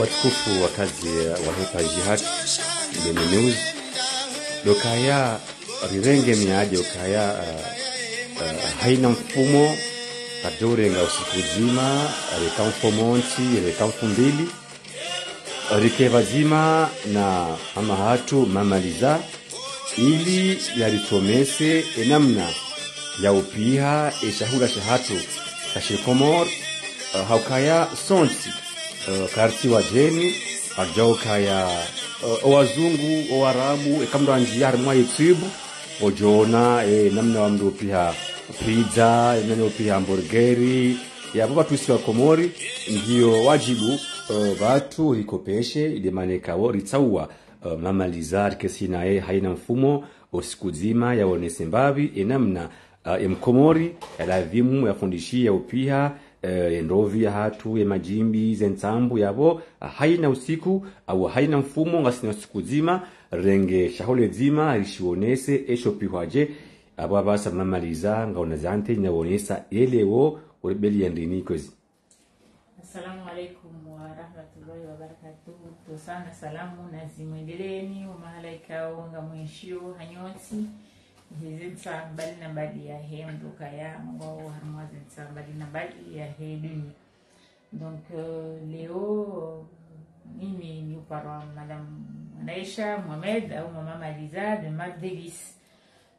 watukufu wakazi wa hapa jihad Beni News. Dokaya rirenge miaje ukaya uh, uh, haina mfumo. Katorenga usiku zima reka mfomonti reka rikeva zima na ama hatu mamaliza ili yaritomese enamna ya upiha eshahula shahatu kashikomor uh, haukaya sonti uh, karti wajeni ajaukaya uh, owazungu owarabu ekamdo anjia harimwa youtube ojona namna wamndu opiha pizza namna opiha hamburgeri yavo vatusi wa komori ndio wajibu watu rikopeshe ilemanekao ritsauwa uh, mamaliza rikesinaye haina mfumo osiku dzima yaonese mbavi enamna emkomori yalavimu yafundishia upiha uh, endovi ya hatu emajimbi zentsambu yabo uh, haina usiku au haina mfumo ngasina siku zima renge shahole zima rishionese eshopihwaje abo abasa mamaliza ngaona zante nyawonesa elewo ulibeli yandini kwezi. Assalamu alaikum wa rahmatullahi wa barakatuhu. Tosana salamu na zimwendeleeni wa malaika nga mwishio hanyotsi hizinsa mbali na mbali ya he mduka ya ngwao harmwa zimsa mbali na mbali ya he duni donc euh, leo mimi ni upara madam Naisha Mohamed au mama Maliza de Mark Davis.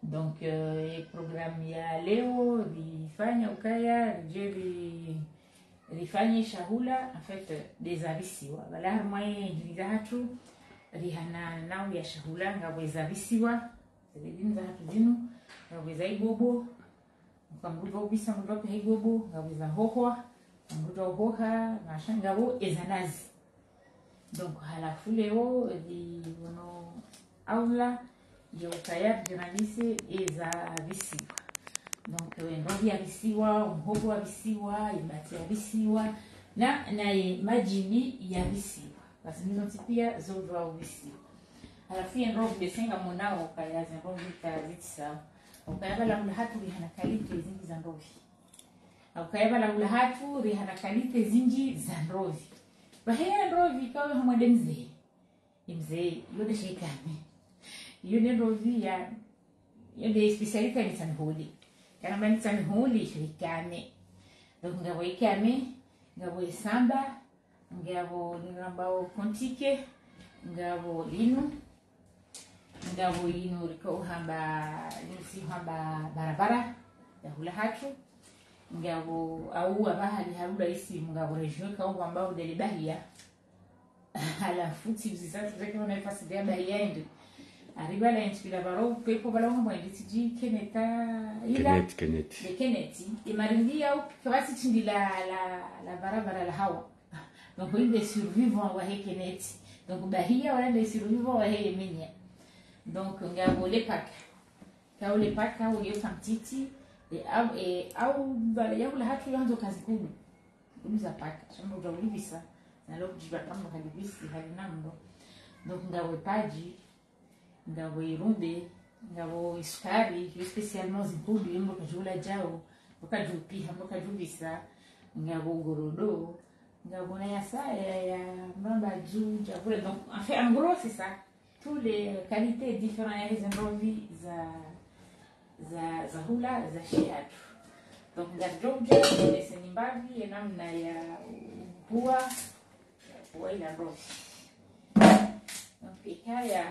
Donc e programu ya leo lifanya ukaya jeri rifanye shahula en fait desavisiwa wala harmwaye jiliza hatu rihana nao ya shahula ngabwezavisiwa zebedinza hatu zinu ngabweza igobo ukamruva ubisa mruva pe igobo ngabweza hohwa mruva uhoha masha ngabo ezanazi donc halafu leo li wono aula ya ukaya journaliste ezavisiwa donc visiwa. Yavisiwa umuhogo wavisiwa ibati yavisiwa na naye majini yavisiwa basi nizonti pia zodwa uvisiwa alafu enrobe ndovi besenga monao enrobe ndovi kazitisa ukayabalangula hatu rihana kalite zingi za ndovi ukayabalangula hatu rihana kalite zingi za ndovi baheya ndovi kawe hamwende mzee. Mzee yode sheikame yode ndovi ya yode spesialite ni sanhuli. kana mani tanhuli shirikame donc ngabo ikame ngabo isamba ngabo ngabo kontike ngabo linu ngabo inu riko uhamba nisi hamba barabara ya hula hatu ngabo au abahali harula isi ngabo region ka ambao dele bahia. Alafu tibzizatu zake na nafasi ya bahia ndio arriba la inspira baro pepo balo mo nditiji keneta ila kenet kenet de keneti. Imaringi au kwasi chindi la la la barabara la hawa. Donc il des survivants wa he keneti. Donc bahia wala des survivre wa he minya donc ngabo le pak ka ule paka uyo samtiti e au e au bala ya ula hatu yanzo kazi kulu uliza paka shamba utaulivisa na lo jiba kama halibisi halinambo donc ngabo paji ngabo irumbe ngabo isukari especiellement zimpudu imbo kajula jao mbokajupiha mbokajuvisa ngabo gorodo ngabo na yasaya ya mbamba juu javule donc en fait en gros c'est ça tous les qualités différentes hizi ndovi za za za hula za shiatu donc ngajobja leseni mbavi namna ya pua pua ila ndovi donc ikaya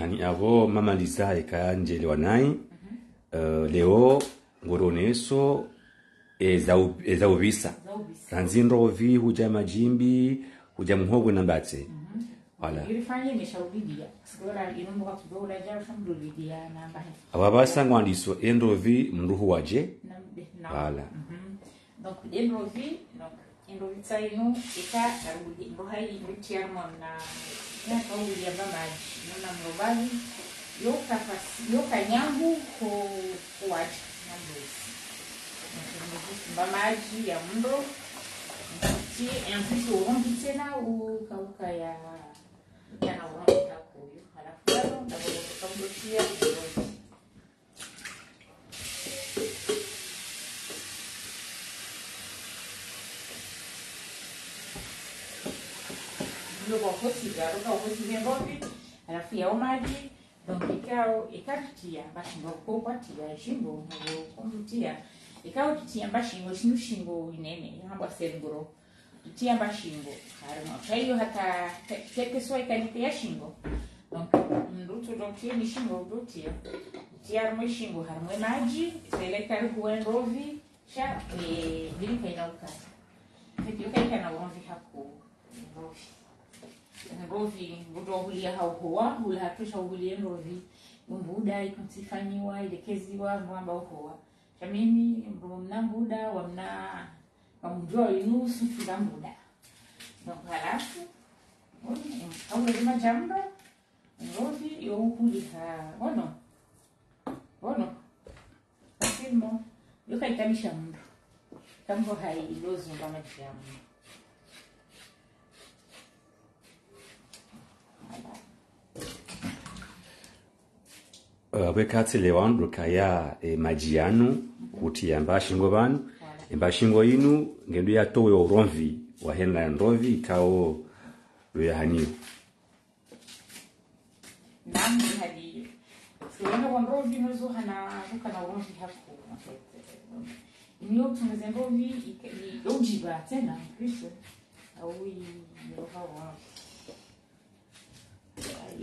yani avo mamaliza ekaanjelewa nayi uh, leo ngoroneso ezau- ezauvisa zaubisa. Ranzinrovi huja majimbi huja muhogwe na mbatse. Wala ilifanya imeshaulidia. Endovi mruhu waje wala donc donc tsainu na bamaji nona ko na ya mndo nti en plus ukauka ya yana urombi huyu, halafu bado ndabo kamdosia ndrovi ndoka ukotiga roka ukotiga ngovi alafu yao maji donc ikao ikatutia bashingo kokwatia shingo inene yambwa serguro tutia shingo harimo kayo hata teke swa ikanipea shingo. Mrutu donkie ni shingo dutia tia harimo shingo. Harimo maji. Seleka ruwendovi sha eh bilika inaukata Ndio na uronvi hapo. Rovi rovi vutohulia hauhoa hula uhulie rovi mbuda ikunsifanyiwa ilekeziwa mwamba uhoa chamini mna mbuda wamna wamjua inusu fila mbuda donc halafu aulazima jamba rovi youhuliha ono ono asilmo yokaitamisha mndu kambo hailozumba maji ya mndu wekatsile lewandu kaya e, majianu kuti ambashingo vanu embashingo inu ngendu yatowe uromvi wahena ndovi ikao lweyahaniwa namni hadi. Siwena wanrovi nozo hana hukana haku tena kristo. Au yoha uronvi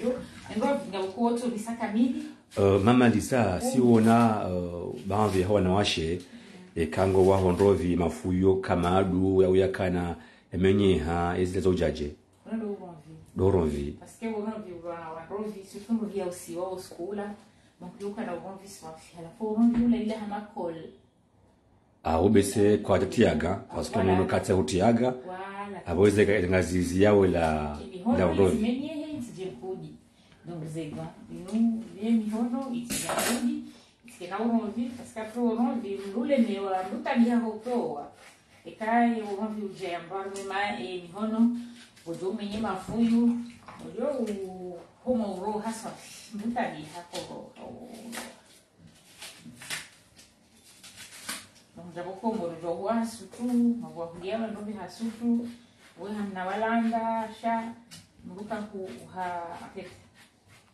yo nrovi ngabukuoto bisaka mili? Uh, mamaliza siwona uh, banvi hawanawashe ekango waho ndovi mafuyo kamadu au yakana emenyeha ezile zaujaje doronvi donc aho bese kwatatiyaga paske Voilà. nono katsa hutiyaga aboze ngazizi yawe la la urovi donc nous, inu vie mihono itijekudi itikena uronvi parce que après uronvi lulemewa lutabiha hotowa ekaye uronvi ujemba e mihono ojo umenye mafuyu ojo homa uro hasa mbutabiha koro japokomoro johuwa hasutu mabwahulia vandovi hasutu we hamna walanda sha mruka ku ha apet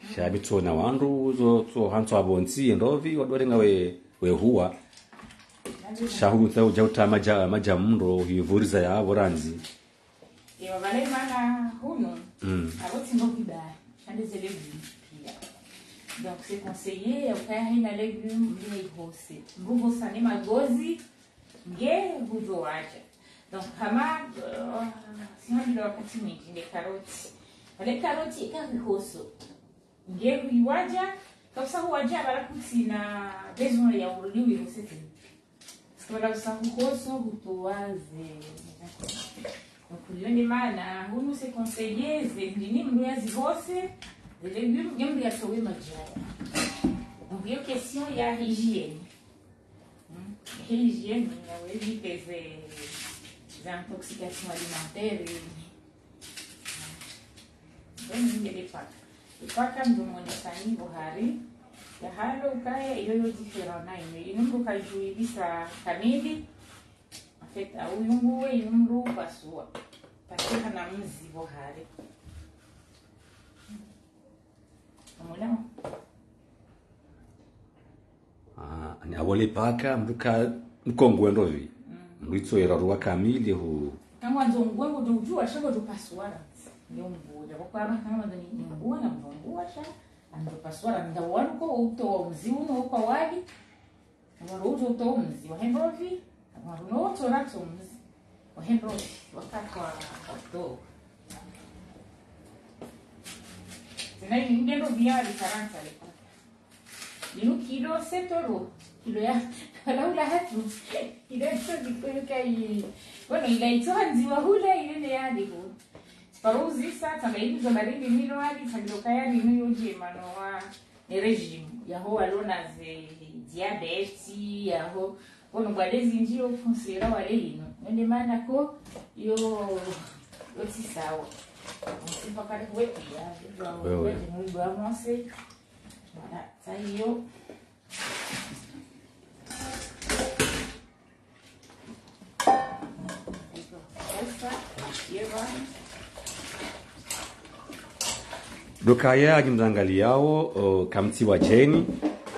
karari shabitsona wandu zo zo hanso abonsi ndovi wadorenga we we huwa. Shahutsa uja uta maja maja mndo hivuriza ya boranzi Ewa vale mana huno mm. aboti ngo bibaya shande zele legumes pia. Donc c'est conseillé ukaya haina legume vous ihose. Mbuhosa ni magozi nge vous waja donc kama uh, sihandile wakati mwingi nde karoti. Vale karoti ikavihoso nge huiwaja kabisa huwaja barakutina besoin ya urudi ihose tena Sikabala usahuhoso hutowaze okulionde mana hunu se conseiller zendini mndu yazihose zelegum gemndu yatowe majaya. Donc iyo question ya hygiene Hmm? hygiene yawezike ze za intoxication alimentaire oningele paka ipaka mndumonekani buhari. Yahalo ukaya iyoyo difera naino inumru kajuibisa kamili. Afet auyunguwe inumru pasua. Pasiha na mzi buhari. Amulamo ah, ni awole paka mruka mkongwe ndovi mritsoera ruwa kamili hu. Kama nzongwe kutujua shako tupasuara nyombuja kwakwama kama ndo nyombuwa na mvungua sha andopasuara ndawanuko utowa mzi uno kwa wali warujo utowa mzi wahembovi warunotoratso mzi wahembovi wakatwa wato zinai ngendo vya vifaransa liko linu kilo setoro kilo ya walaula hatu. Kilo yato dikoyo kai. Bueno ilaitoa nziwa hula ilene yadi hu paruzisa tangaibizwa baridi mino ali tagilokaya lino yoje manowa regime yaho walonaze diabeti yaho ono bwadezi njio konsera wale ino nende maana ko yo yoti sawa mpaka kuwepia Wewe. ndio avance voilà ça yo Essa, Eva. Dokaya agimzangaliyawo uh, kamti wa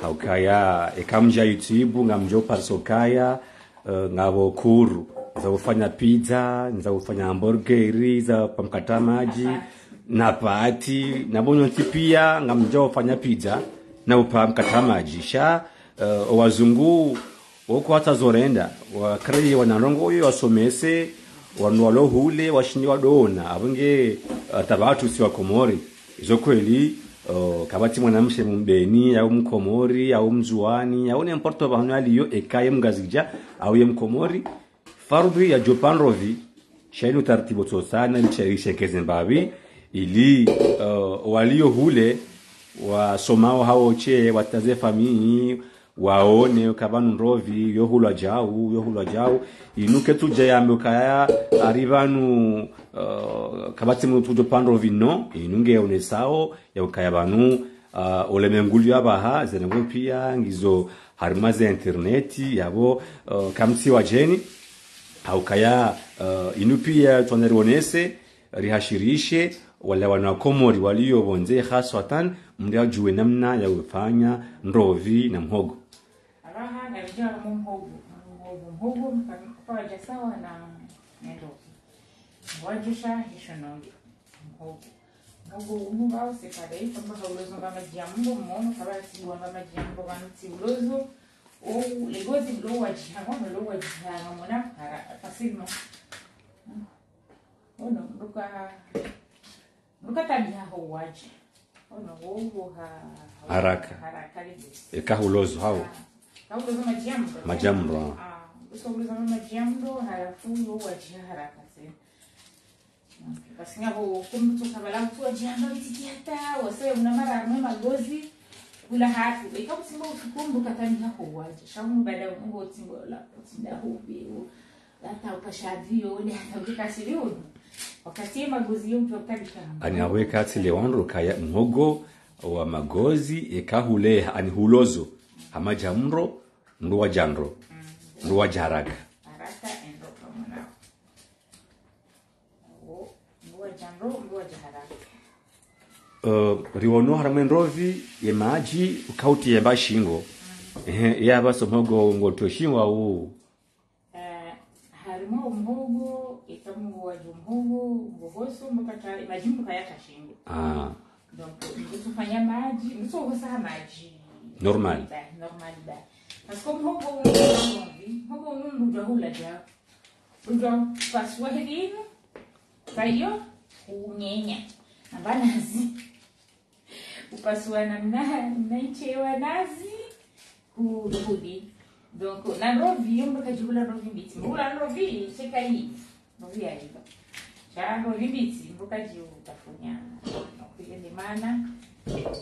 aukaya ekamja youtube ngamja uparisokaya uh, ngavo kuru. Za kufanya pizza za kufanya hamburgeri za pamkata maji na pati na bonyo pia ngamja ufanya pizza na upamkata maji. Sha uh, wazungu woko hata zorenda wakari wanarongo uyo wasomese wanu walohule washini wadona avonge uh, tabatu si wakomori izo kweli uh, kabati mwanamshe mbeni au mkomori au mzuani au nemporto vanu aliyo ekaye mgazija au ye mkomori. Fardhi ya jopanrovi shaini utaratibu tsosana mcherishekeze mbavi ili uh, walio hule wasomao hawoche wataze famii waone kabanu nrovi yohulwa jau yohulwa jau. Inuke tuja yambe ukaya ari vanu uh, mu tujo pandro vino inunge one sao ya ukaya vanu uh, olemengulu yabaha zerengo pia ngizo harimaze interneti yabo uh, kamti wajeni haukaya uh, inu pia twanerionese rihashirishe wala wanakomori waliobonze haswatan mndi ajue namna ya kufanya ndovi na mhogo Araha na jamu mhogo mhogo mhogo mhogo kwa sawa na nendoki wajusha hishonoge mhogo. Mhogo umu bao separei kwamba haulozo ngama jambo mmono kabla siwa ngama jambo ngama ti ulozo. Ou legozi mona ono nduka nduka waji. Ono Haraka. haraka hao? Halafu haraka vititiata una mara kula yako shamu baada ya mungu utimbo la utinda hubi hata hata ukikasiriu wakati magozi aniaweka atile wanro kaya mhogo wa magozi ekahule ani hulozo hamaja mro nduwa janro nduwa jaraka uh, riwono haramwe ndovi ye maji ukauti yemba shingo. Ehe yaba somogo ngoto shingo au? Eh, harimo umuhogo ikamu waje umuhogo ngogoso mukata majimbo kaya kashingo ah. Donc ngizufanya maji ngisogosa maji Normal. Ba, normal ba parce que umuhogo unombi umuhogo unundu hula ja ujo paswa hedino kayo unyenya nabanazi upasua namna naichewa nazi. Hudi donc na rovi yo mbakajihula rovi mbitsi. Mbula rovi sekai rovi yaiva cha rovi mbitsi mbakajiutafunya nokuyelemana ayo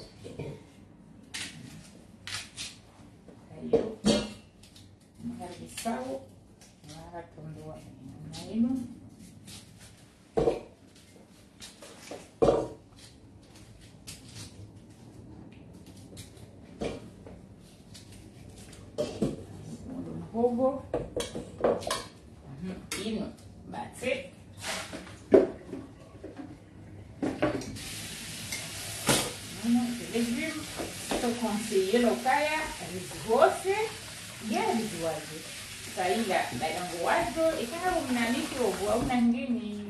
muhogo ino that's it legume estou conseguindo kaya rizigose ya riziwaje kaila bayanguwazo ikahabo mnaniki obu au nangini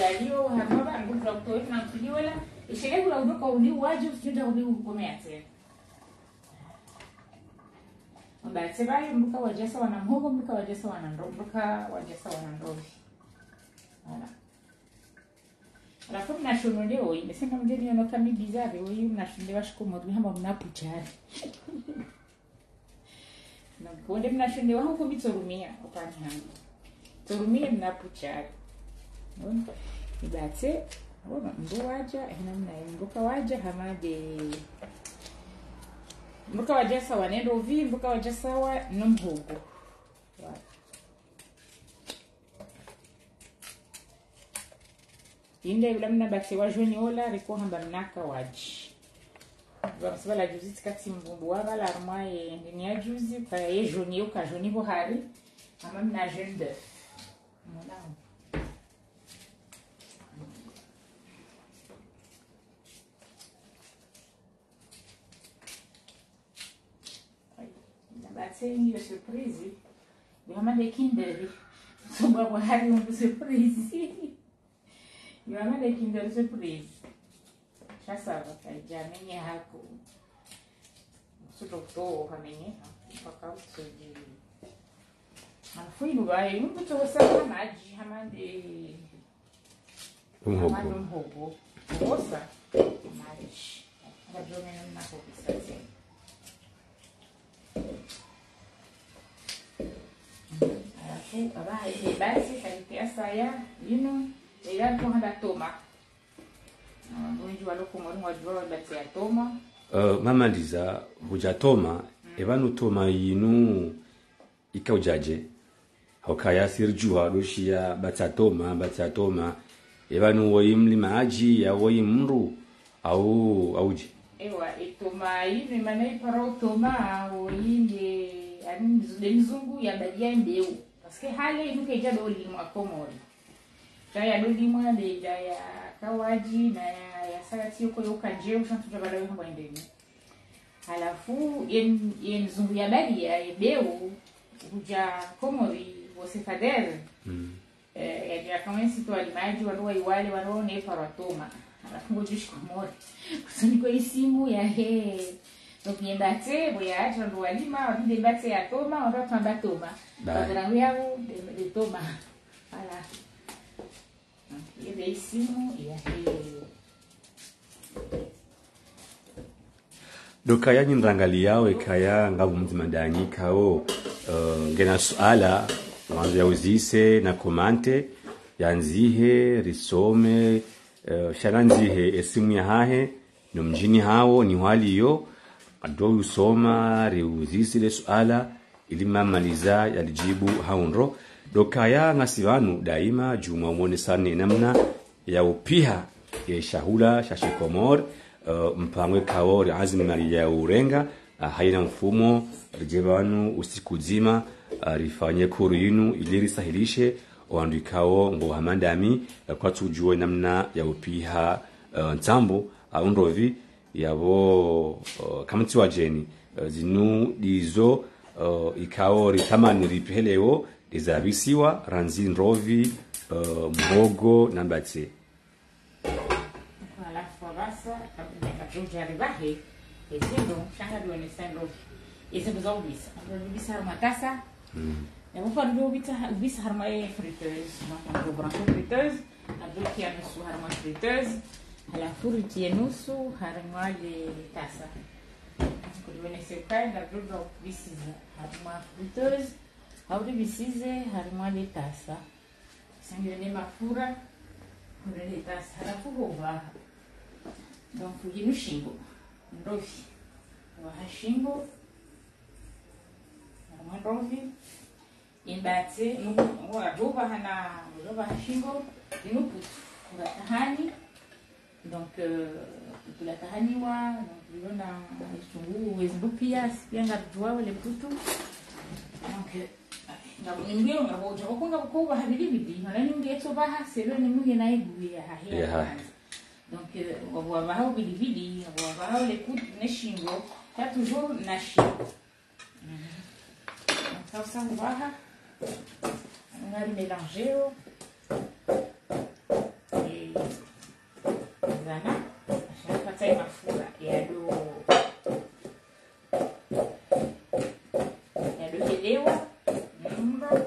yaliyo hamaba ngudra kutowetu na ukomea tena bayo mbuka wajasa wana mhogo mbuka wajasa wana ndo mbuka wajasa wana ndovi Voilà. alafu mnashonole oyi mesema mgeni ono kami bizarre oyi mnashonole washikomodwi hamba mnapuchari nakonde mnashonole waho komi tsorumia upani hangu. Tsorumie mnapuchari ibatse abona mbu waja namna mbuka waja hamade mbuka waja sawa nendo vi mbuka waja sawa nomhogo Voilà. inde yula mna bakse wajweni ola riko hamba mnaka waji vamsiva la juzi tikati mbumbu wava la armoire ndini ya juzi ka ye jauni yo ka jauni ho hari ama mna jaune d'œuf Mwanao. Bak senin ya sürprizi. Yama da kinderi. Su babu har yanzu sürprizi. Yama da kinderi sürprizi. Şasa bakar canın ya haku. Su doktor hanın ya. Bakar su gibi. Mas fui lugar, eu não podia você amar de amar de. Um robô. Amar de um robô. Moça, abahaile basi kaitea saya yino toma wabatia toma Uh, mamaliza hujatoma evanu toma yinu ikaujaje hokaya sirjua toma batatoma batatoma evanu woyi mlima aji ya woyimru. au auji ewa etoma yino imana ipara utoma oyinde ani de mzungu que mbeu paske hale inu keja dolimwa komori jaya de jaya kawaji na ya, ya sagati yoko yoka njeo shantuja bala yo ndeni. Halafu yen yen zungu ya badia ebeu huja komori wosefadere mm. eh, ya yagira kamwe situ walimaji waliwa iwale paratoma alafu ngojushi komori. Kusoniko isimu ya he nokienda te boya acha ndo walima wabide bate ya toma wanda tamba toma Bye. badrangu yao de, de toma ala ile isimu ya he dokaya nyinrangali yawe kaya ngabu mzima danyi kao uh, ngena suala mwanzo ya uzise na komante yanzihe risome uh, shana nzihe esimu ya hahe no mjini hawo ni hali yo ado usoma reuzisi le suala ili mamaliza yalijibu haunro dokaya ngasivanu daima juma umone sane namna ya shahula shashikomor uh, mpangwe kawori azmi mali ya urenga uh, haina mfumo rijebanu usiku zima uh, rifanye kuru yinu ili risahilishe oandikao ngo hamandami uh, kwa tujue namna ya upiha uh, ntambo uh, unrovi yabo kamutsi wa wajeni uh, zinu dizo uh, ikao ritamani ripelewo dizabisiwa ranzi nrovi mbogo mhogo nambatse Mm. ubisa ubisa friteuse. Ma branco friteuse. Friteuse alafu rutie nusu harimwaje tasa. Kuduone sekai na ndo ndo bisiza har hauri bisize har tasa? Sangire mafura. Kurele tasa. Halafu hovaha donc yino shingo. Ndovi. Waha shingo. Arma ndovi. Imbatse wadovaha na wadovaha shingo. Ino putu kuratahani donc euh, putu latahaniwa donc ilona isungu wezindo pia pia ngavijua wale putu donc ngabunimbio ngaboja kokunga kukuba habiribidi nolani ungetsovaha selo nimunge naiguya hahe Yeah. kwanza donc euh, wavaho vilivili wavaho les coudes ne shingo. Ya toujours na shingo Donc, sasa uvaha ungali melangeo ashapata mafura yado yadohelewa mro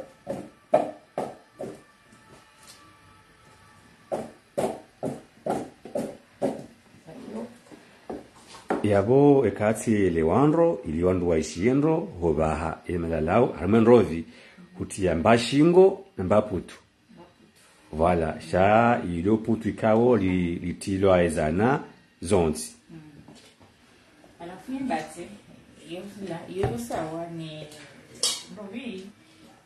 yabo ekatsi lewandro iliwandu waishienro hobaha emalalau armenrovi hutia mbashingo na mbaputu Voilà, sha ilo putu ikawo li, litilwa ezana zonzi. alafu imbatse iyo iyo sawa ni ndovi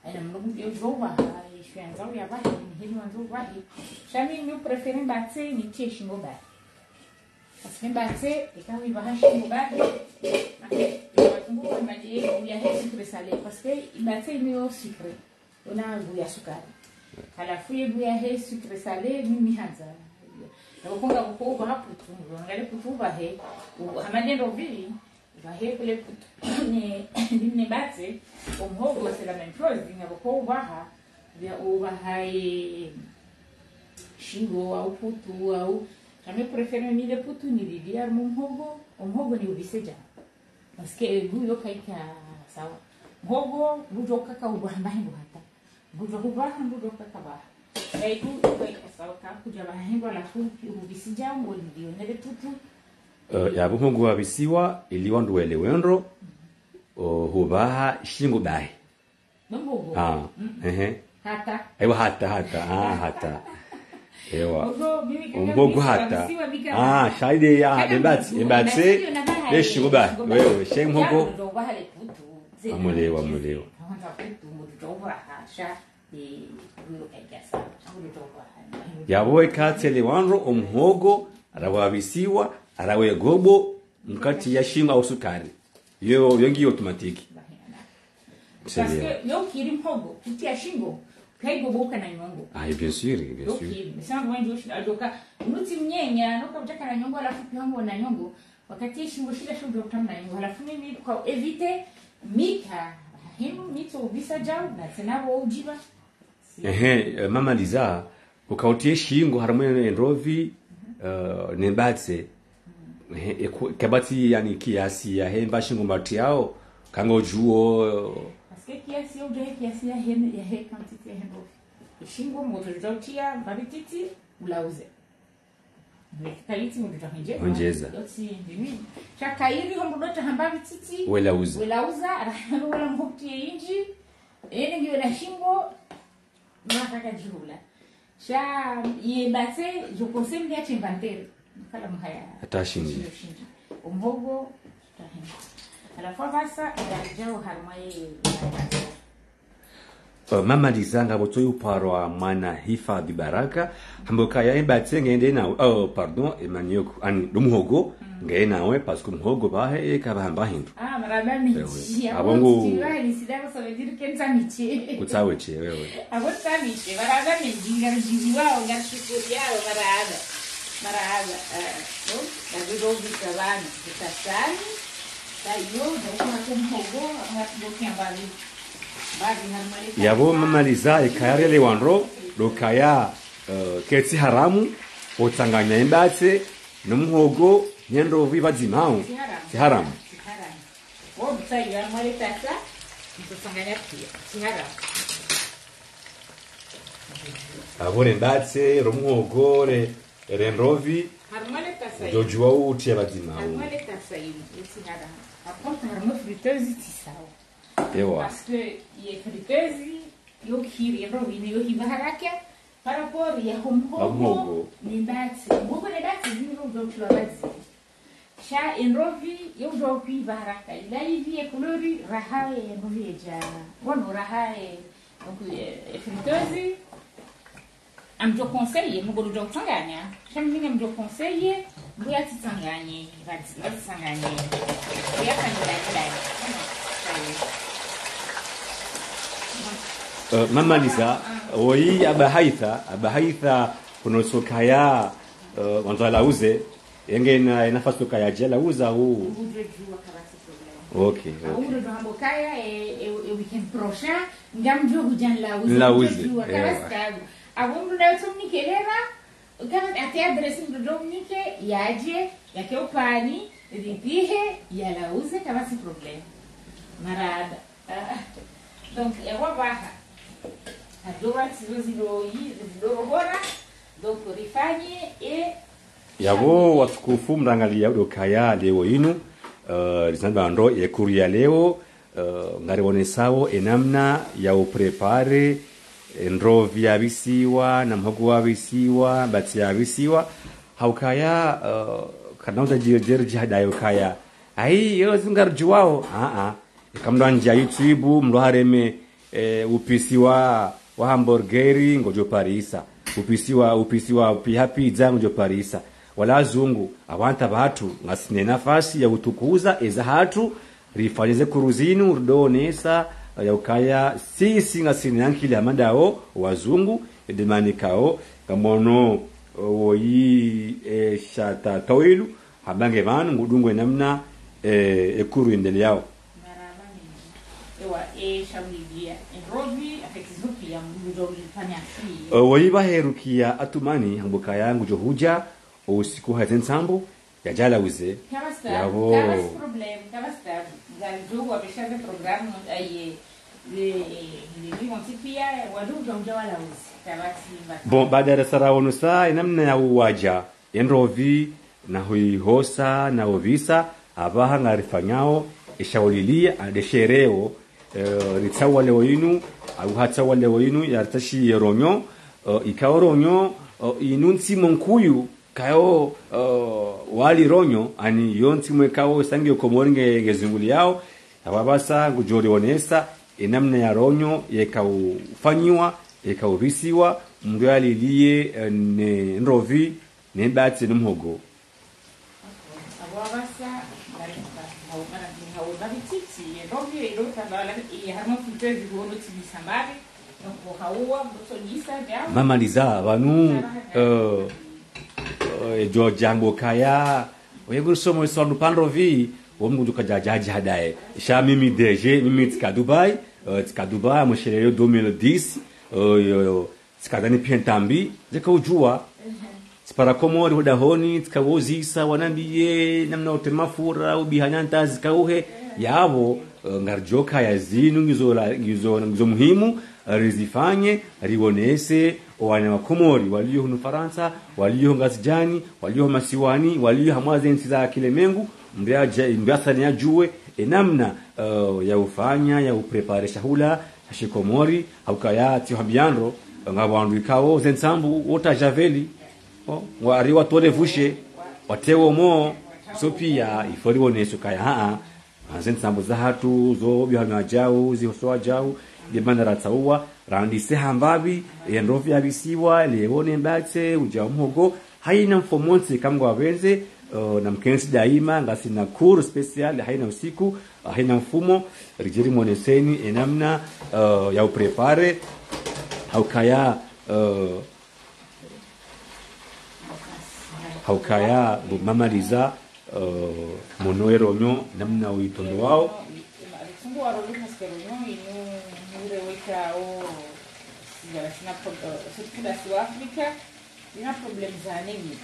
ana mlungu yo zobaha ishwanza uyabahi hini wanzo ubahi shami mi prefere imbatse ni tie shingo bahi parce imbatse ikawa ibaha shingo bahi wazungu maji ya he sucre salé parce que imbatse imiyo sucre una guya sukari. Halafu ye guya he sucre salé mimi hanza nakukonga kukuba haputu ngale putu bahe hamadendo vili bahe kule ne ne batse umhogo c'est la même chose ngabo baha vya ubahaye shingo au putu au kame prefere mile putu ni lidia mhogo umhogo ni ubiseja. Parce guyo kaika sawa. Mhogo bujo kaka ubamba hata bujo kubaha bujo kaka baha Kaika sawa kakuja bahengo alafu ubisija ngo ndionele tutu Uh, yabo mungu wa bisiwa iliwa nduwele wenro uh, hubaha shingo bahi. mhogo Ah, ehe. hata Ewa hata hata, ah hata. Ewa. Umbogo hata. Ah, shaide ya Kaka debatsi, mhogo, debatsi. basiyo na baha Le ye, shingo bahi. shingo bahi. Wewe, sheng Yabo mhogo. ndo bahale putu Zena Amulewa, amulewa. Kawanza katsele wanro omuhogo arawa bisiwa arawe gobo mkati ya shingo au sukari. Yo yongi automatiki. Parce que yo kiri mhogo kutia shingo kaigoboka na nyongo Ah, bien sûr, bien sûr. Yoki, sana wengi shida ajoka nuti mnyenya noka mtaka na nyongo alafu pihango na nyongo wakati shingo shida shingo kutam na nyongo alafu mimi kwa evite mika himu mito visa jau na tena wao Si- Ehe, mamaliza mama liza ukautie shingo haramwe enrovi uh, nembatse Ehe, eku- kabati yani kiasi ya hemba shingo mbati yao kango juo. Aske kiasi yo de kiasi ya he ya he kanti ya hendo shingo moto jautia babititi ulauze. Kaliti moto jahinje Ongeza. yoti ndimi. chakairi hombo dota hamba bititi Welauza. Welauza wala mhoptie inji. Ene ngiwe na shingo mwakaka jihula sha yebase je conseille ya. Chimbantere kala mhaya atashinji umhogo tahinga alafu basa ndajao harmaye uparwa mwana hifadhi baraka hamboka ya. Embatse ngende nawe oh pardon emanyoko ani dumuhogo ngende nawe parce que muhogo bahe ekabahamba hindu ah maraba michi Ewe. abo Abongo- tiwali sidaba sabediri kenza michi utsawe che wewe abo tamiche maraba mijinga mjiji wao ngashukuri yao maraba maraba no nabido vikabani vitasani tayo ndio kumhogo ngatibokia mbali mbali harmali yabo mama liza ekayarele wanro lokaya uh, ketsi haramu otsanganya embatse nomuhogo nyendovi vadzimao si haramu Siharamu. Wao mtai ya mwale tata mtusanganya pia. Siharamu. avo rembatse romuhogo re- renrovi Harmale tasa hivi. ndojuwa utia vadzimao Harmale tasa hivi. Siharamu. Apporte harmo friteuse tisawa. ewa Parce que ye friteuse yo kiri ro vini yo hiva haraka par rapport Sha enrovi yo ndo kuiva haraka. Ila hivi ya kulori rahae enrovi ya ja. Wano rahae donc eh, friteuse amjo conseille conseille kila. uh, oyi abahaitha abahaitha kunosokaya uh, alauze engena nafasi toka ya jela u huu okay, okay. Aumro ndo hambokaya e, e, e weekend prochain ngamjo hujan lauze. Lauze, Ujua ewa. kabisa kagu. Na tumnike lera kama ate adresi domnike yaje yake upani ripihe ya lauze kama si problem. Marada. Ah, Donc. Donc rifanye e yabo watukufu mrangalia udokaya leo inu uh, lisamba ndo ekuru ya leo uh, ngariwonesawo enamna ya uprepare ndrovi yavisiwa na mhogo bati batsi yavisiwa haukaya uh, kanauza jirjeri jihadayo kaya. Ai yo zingarjuwao aa ikamndo anja youtube mndo hareme e, upisi wa wa hamburgeri ngojo parisa. Upisi wa upisi wa piha pizza ngojo parisa wala zungu awanta batu ngasine nafasi ya kutukuza eza hatu rifanyeze kuruzinu rudonesa yaukaya sisi ngasine yankili amandao wazungu edemanikao kamono woyi e, shata toilu habange banu ngudungwe namna e, ekuru indele yao. E ulifanya fi woyi baherukia atumani hambuka yangu jo huja usiku hazen sambo yajala uze kabasta Yabo. bon badarasara saa namna ya uwaja enrovi na huihosa na ovisa abaha ngarifanyao ishaulilia adeshereo uh, ritsawa leo inu au hatsawa leo inu yartashi yeronyo uh, ikaoronyo uh, inu nkuyu kayo uh, wali ronyo ani yo ntsimo ikao sangi yokomori nge ngezunguli yao awabasa ngujorionesa enamna ya ronyo yekaufanyiwa yekauvisiwa mndu yaliliye uh, ne nrovi nebatsi nomhogo ababasa mamaliza vanu uh, uh, jo jambo kaya. Wegurusomo vi panrovi womngu kajajaji hadaye sha mimi deje mimi tika dubai. Uh, tika dubai mosheleo 2010 uh, yo- tikadani pientambi zekaujua para komori hodahoni tikawozisa wanambiye namna otemafura ubihanyanta zikauhe yavo ngarjoka ya zinu ngizo, ngizo, ngizo muhimu uh, rizifanye rionese wana wakomori walio nufaransa faransa walio ngazijani walio masiwani walio hamwaze nsi za kilemengu mbyasani ajue enamna uh, ya ufanya ya uprepare shahula shikomori haukaya tihambiandro ngabandu ikawo zensambu wotajaveli Oh, wari watore vushe watewo mo so pia ifori woneso kaya haa zensambu zahatu za hatu zo bihana jau zihosoa jau libanda ratsauwa randise hambabi enrofi yabisiwa leone mbatse uja mhogo haina mfomonse kamgo abenze uh, na mkensi daima ngasi na kur special haina usiku haina mfumo. Rijeri moneseni enamna uh, ya uprepare. Haukaya uh, haukaya mamaliza uh, monoeronyo namna uitondo wao Alifungua roli maskeronyo inu nure weka o sijala sina surtout su Afrika ina problem za nini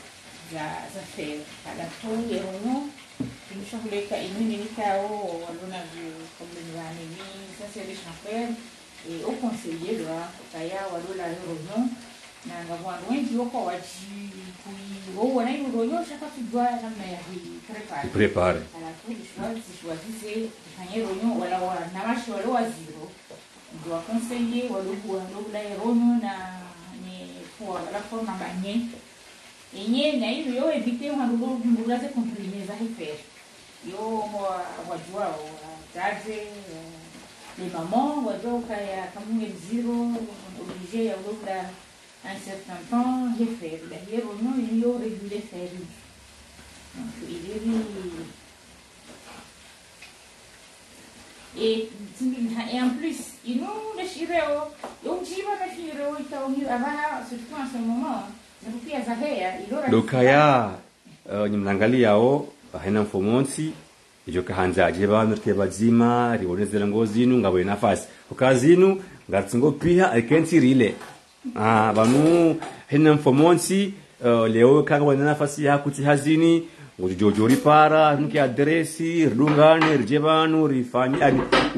za za fer kada to yeronyo kimsha huleka inu nini ka o waluna vi problem za nini ça c'est les chauffeurs et au conseiller doa kaya walula yeronyo na ngabwana wengi wako waji kui wo wana yeronyo shaka tujua namna ya hii prepare prepare alafu choisissez choisissez kufanya ronyo wala wa na mashi wala wa zero ndio wakonseye walugu walugula ronyo na ni kwa la forma banye yenye na hiyo yo evite wandugu mbulaze comprime za hifer. Yo wa wajua wa daje les mamans wajua kaya kama ni zero obligé ya ulugula un certain temps hifer. La hiyo ronyo yo réguler faire donc il est et en plus inu le shireo yo jiba na shireo itaongi abaha surtout en ce moment na pia za hea ilora dokaya uh, nyimnangaliao haina mfomonsi ijo kahanzaje banu rike bazima ribonezera ngo zinu ngabo nafasi ukazinu ngatsingo pia ikensi rile ah banu hena mfomonsi uh, leo kanga wana nafasi ya kuti hazini ngujojori para nki adresi ridungane rije banu rifanye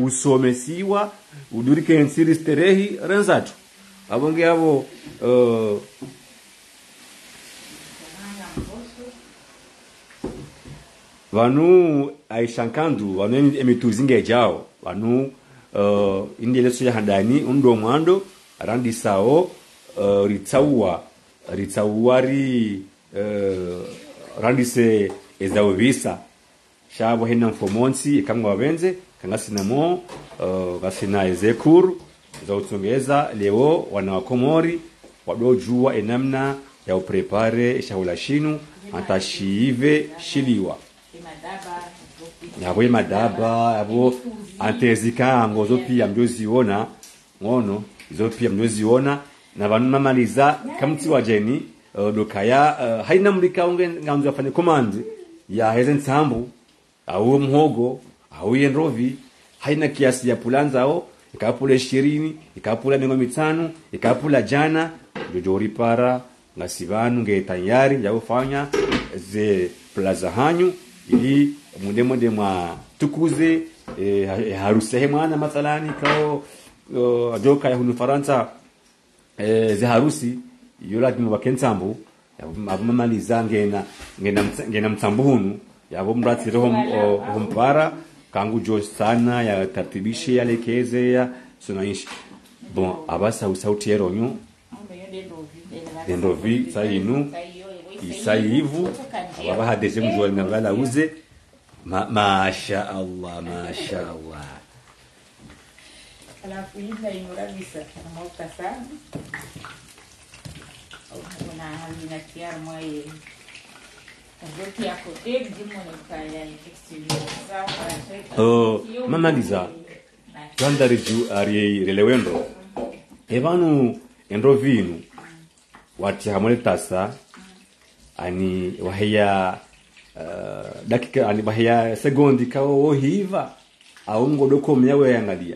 usomesiwa udurike nsiri risterehi renzatu. Abonge abo uh, vanu aishankandu vanu emituzinga jao. Vanu uh, indeleso ya handani undo mwando randisawo uh, ritsauwa ritsauwa ri uh, randise ezawe bisa. Shabo hena mfomonsi ikamwa wavenze kangasinamo uh, gasina ezekuru zautsongeza leo wana wakomori wadojua enamna ya uprepare shahula shinu antashiive shiliwa. Yabo madaba yabo antezikango zo pia mjoziona ngono zo pia mjoziona na vanu mamaliza kamti wajeni dokaya uh, haina mlika unge nganzo afanye command. Ya heze nsambu au mhogo au yenrovi. Haina kiasi ya pulanzao ikapula ishirini ikapula mingo mitano ikapula jana jojori para ngasi vanu nge tayari yakufanya ze plaza hanyu ili munde munde mwa tukuze e, harusehe mwana mathalani kao uh, joka ya hunu faransa e, ze harusi yola dimu bakentsambu abamaliza ngena ngena ngena mtsambu hunu yabo mratsi roho hompara kangu jo sana ya tartibishe yalekeze ya sunaishi bon abasa usauti yeronyo dendovi sayinu isayivu ababahadeje mujwali ngabala uze. Ma- masha Allah masha Allah. Alafu ila imurabisa amauta sana Oh, mamaliza. twandari ju ari relewendo evanu endo vinu wati hamole tasa ani waheya uh, dakika ani waheya segondi kawo wohiva au ngodoko myawe yangalia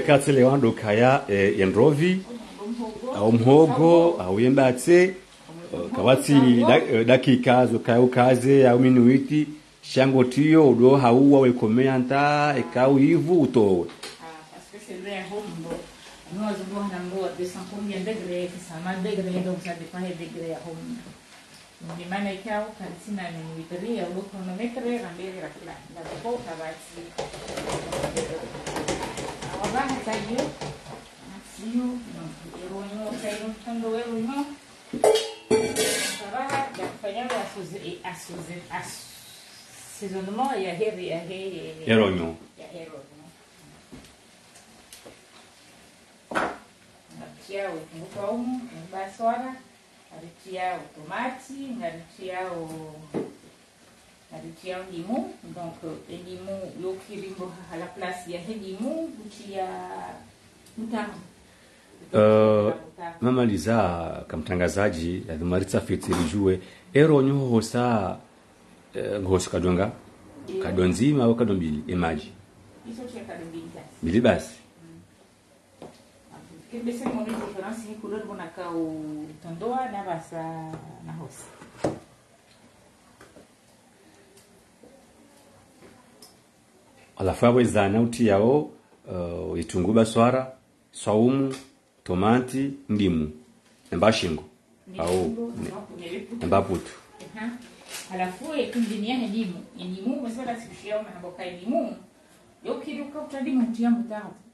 katsele wando kaya eh, enrovi au mhogo au yembatse kabatsi da, eh, dakika zokaya ukaze au minuiti shango tiyo udo hauwa wekomea nta ekau ivu utowe Ah, parce que c'est vrai, home, bon. Nous, à Zubo, on a un à 200 combien de degrés, que ça m'a degrés, donc ça dépend des degrés à home. Ni maana ikao kanisina ni witri ya ulo chronometre rambere la kila la depo kabati. Awaba hata hiyo. Nasiyo, eronyo, kairo tando eronyo. Sabaha ya kufanya asuze asuze assaisonnement ya heri ya heri eronyo ya hero ngaritia vitunguu saumu baswara ngaritia tomati ngaritia ngaritia ndimu. Donc ndimu yokirimbo à la place ya ndimu kutia mtama Uh, mamaliza kamtangazaji azimaritsa fiti lijue ero hosa uh, ngohosi kadonga? Kadonzima au kadombili emaji? Mbili basi kebese mo ni difference couleur bonaka o tondoa na basa na hosi alafu abo izana uti yao uh, itungu baswara swaumu tomati ndimu nembashingo au nembaputu Aha. alafu kundinia Ndimu kwa masala sikushia yokiruka utadimu utia mutarde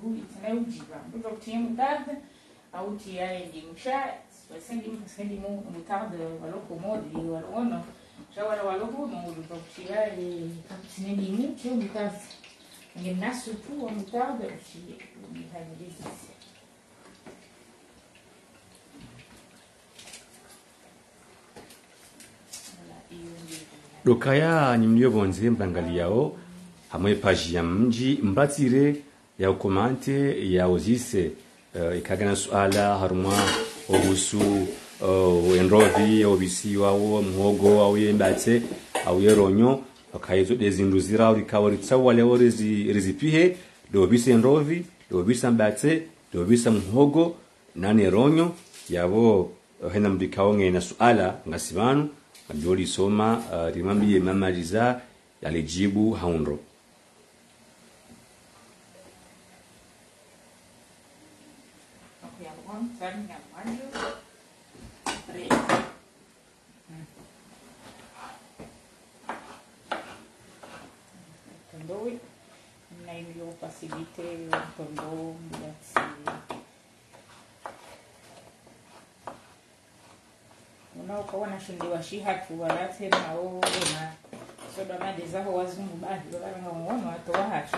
gu itana ujiba mbuga utia mutarde au tia edimu sha swasedimu swasedimu mutarde waloko walo ono sha wala waloko no uduka utia kaptine edimu tia mutarde ngena supu wa mutarde ni mihanyirizi dokaya mbangali yao hamwe paji ya mji mbatsire ya ukomante ya ozise uh, ikagana suala harumwa obusu uh, enrovi obisi wawo mhogo au yembatse au yeronyo akaizo dezindu zira rikawo ritsawa leo rizi rizipihe dobisa enrovi dobisa mbatse dobisa mwogo nane ronyo yabo uh, hena mbikawo ngena suala ngasibanu abjoli soma uh, rimambiye mamaliza yalijibu haunro Okay, You. Three. Tondoe. Na hiyo facilite tondo yatsi. unaokawa nashindiwa shihatu walate nao na soda made zaho wazungu bahi watowa hatu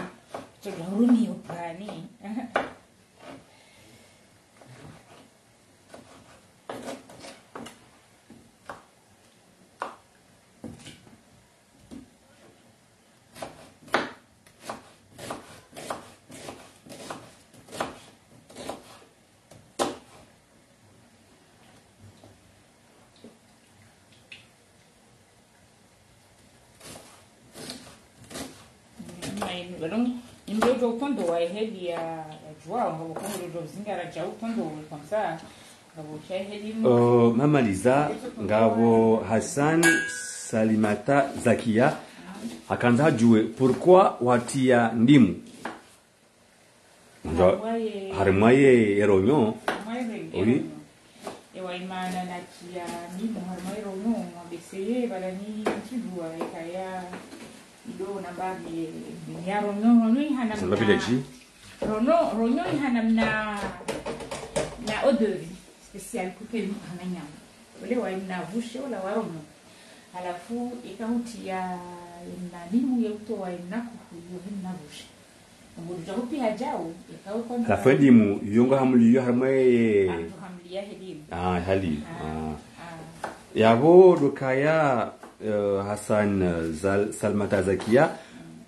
toda hurumi upani utondo wa ehedi ya ngabo zingara ja utondo kamsa ngabo mu mama mamaliza ngabo Hassan Salimata Zakia akanza jue pourquoi watia ndimu? Nja- Harimwaye- eronyo. Oui. ewa imana na kia ndimu eronyo balani ekaya ya ronyo rono rono ihana na na odori special kuke hana nyama. Wa vushe wala wa rono halafu ikahutia ya uto wa kuhuyo vushe Mbudu jahupi yongo hamuliyo hedimu ah hali. Ah. Ah, yabo dokaya uh, Hassan uh, Salmata Zakia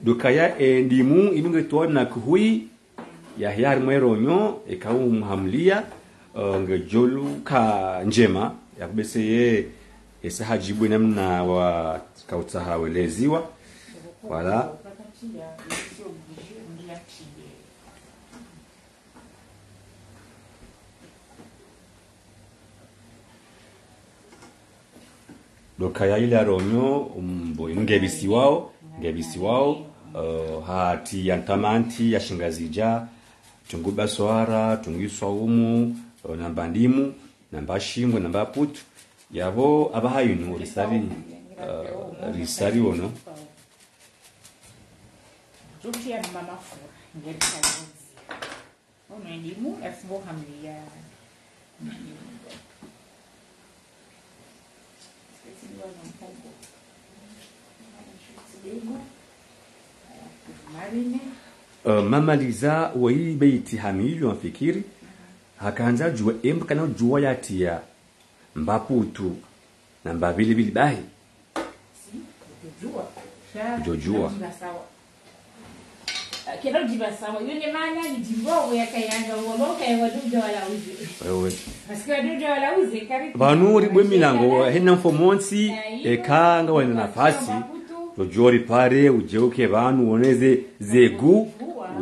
dokaya endimu ndimu ibinge tuona kuhui ya hiar mweronyo ekau mhamlia uh, ngejolu ka njema. Yakubese ye esa hajibu namna wa kautsaha weleziwa. Voilà. wakati ya sio bujio ndia chie dokaya ile aronyo mbo ngebisi wao ngebisi wao uh, hati ya ntamanti ya shingazija tunguba swara tungiswa umu uh, namba ndimu namba shingwe namba putu. Yabo abahayinu risari uh, risari wono. Mama fura ono yasimbo hamlia marine uh, mamaliza wai beiti hamiyo mfikiri hakanza jua emba kana jua yatia mbaputu. Na vile vile bahi. Kujua Kujua. Kero jiba sawa. Yone maana ni yakayanga uoloka wewe. Karibu vanhu ribwe milango hena mfomonsi ekanga wena nafasi. tojori pare ujeuke banu uoneze zegu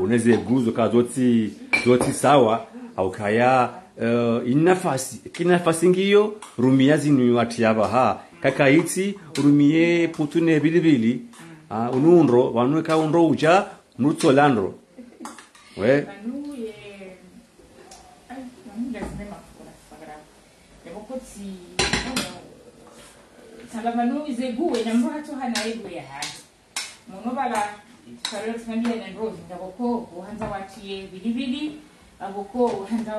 uoneze guzo kazoti zoti sawa. Aukaya uh, inafasi kinafasi ngiyo rumia zinu wati yava ha kakaitsi rumie putune bilibili. Uh, ununro vanhu kaunro uja nutsolandro we? Manu ye ai manu lazima mafura sagra yabo koti saba manu izeguwe na mbona to hana egwe ya hadi muno bala karo tunambia na ndozi ngaboko kuhanza watie bilibili aboko uhanza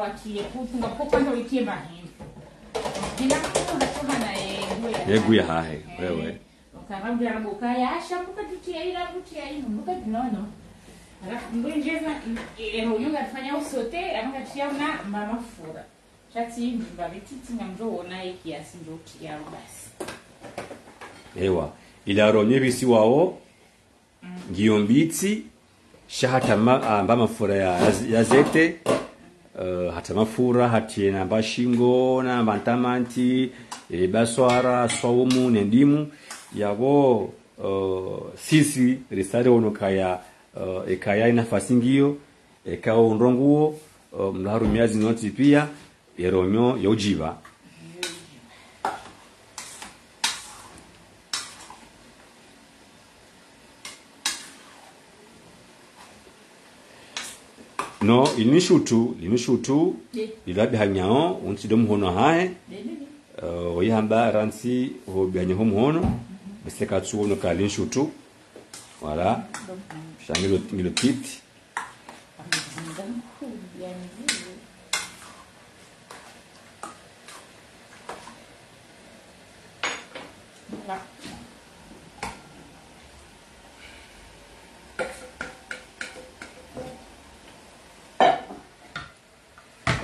witie hahe, wewe. asha tutia ila mbuka tunaona alafu mbwenjeza eroyunga tufanya usote amakatia na mama fura shati mbimba bititi ngamjowona ikiasi njotiaro basi. Ewa ilaronye bisi wawo ngiyo mbitsi shahata mba mafura ya, ya zete uh, hata mafura hatie namba shingo namba ntamanti e baswara swaumu nendimu yabo uh, sisi risare ono kaya uh, ekaya nafasi ngiyo ekao ndronguo uh, mlaharu miazi noti pia yeronyo yojiva no inishutu linishutu tu lilabi hanyao unti dom hono hae. Uh, oyihamba ransi hobianye ho muhono. Bese katsu no kalin shutu wala shangilo ngilo piti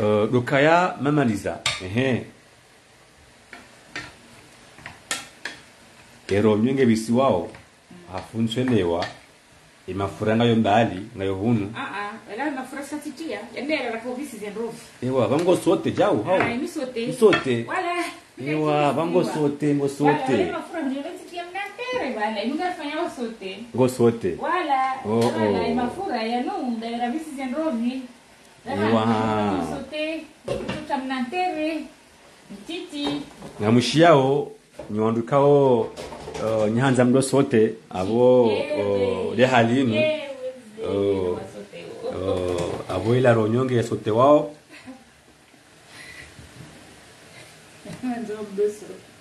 uh, dokaya mamaliza. Ehe. Ero mnyenge bisi wao hafunzwelewa imafura ngayo mbali ngayo hunu yandera rakovisi ewa vango sote jau hao. Misote. wala ewa vango sote ngo sote. ngo sote. Oh, oh. Ewa. sote nyondukao uh, nyanza mdo sote abo uh, le halinu Oh. uh, abo ila ronyonge sote wao.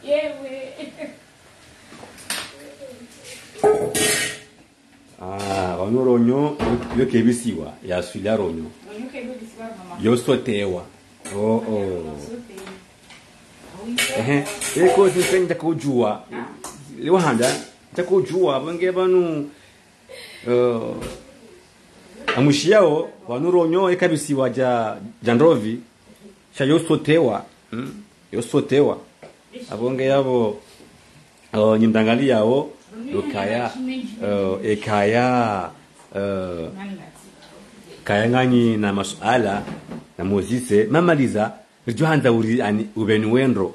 Yewe ah ronyo yo kebisiwa ya ronyo. Yo sotewa. Oh oh ehe. Eko sipenda kujua liwahanda takujua bange banu uh, amushiyao wano ronyo ekabisiwa ja jandrovi sha yosotewa. Mm? yosotewa. Abonge yabo uh, nyimdangali yao lokaya uh, ekaya uh, kayanganyi na masuala na mozise. Mamaliza rijohanza uri ani ubeni wendro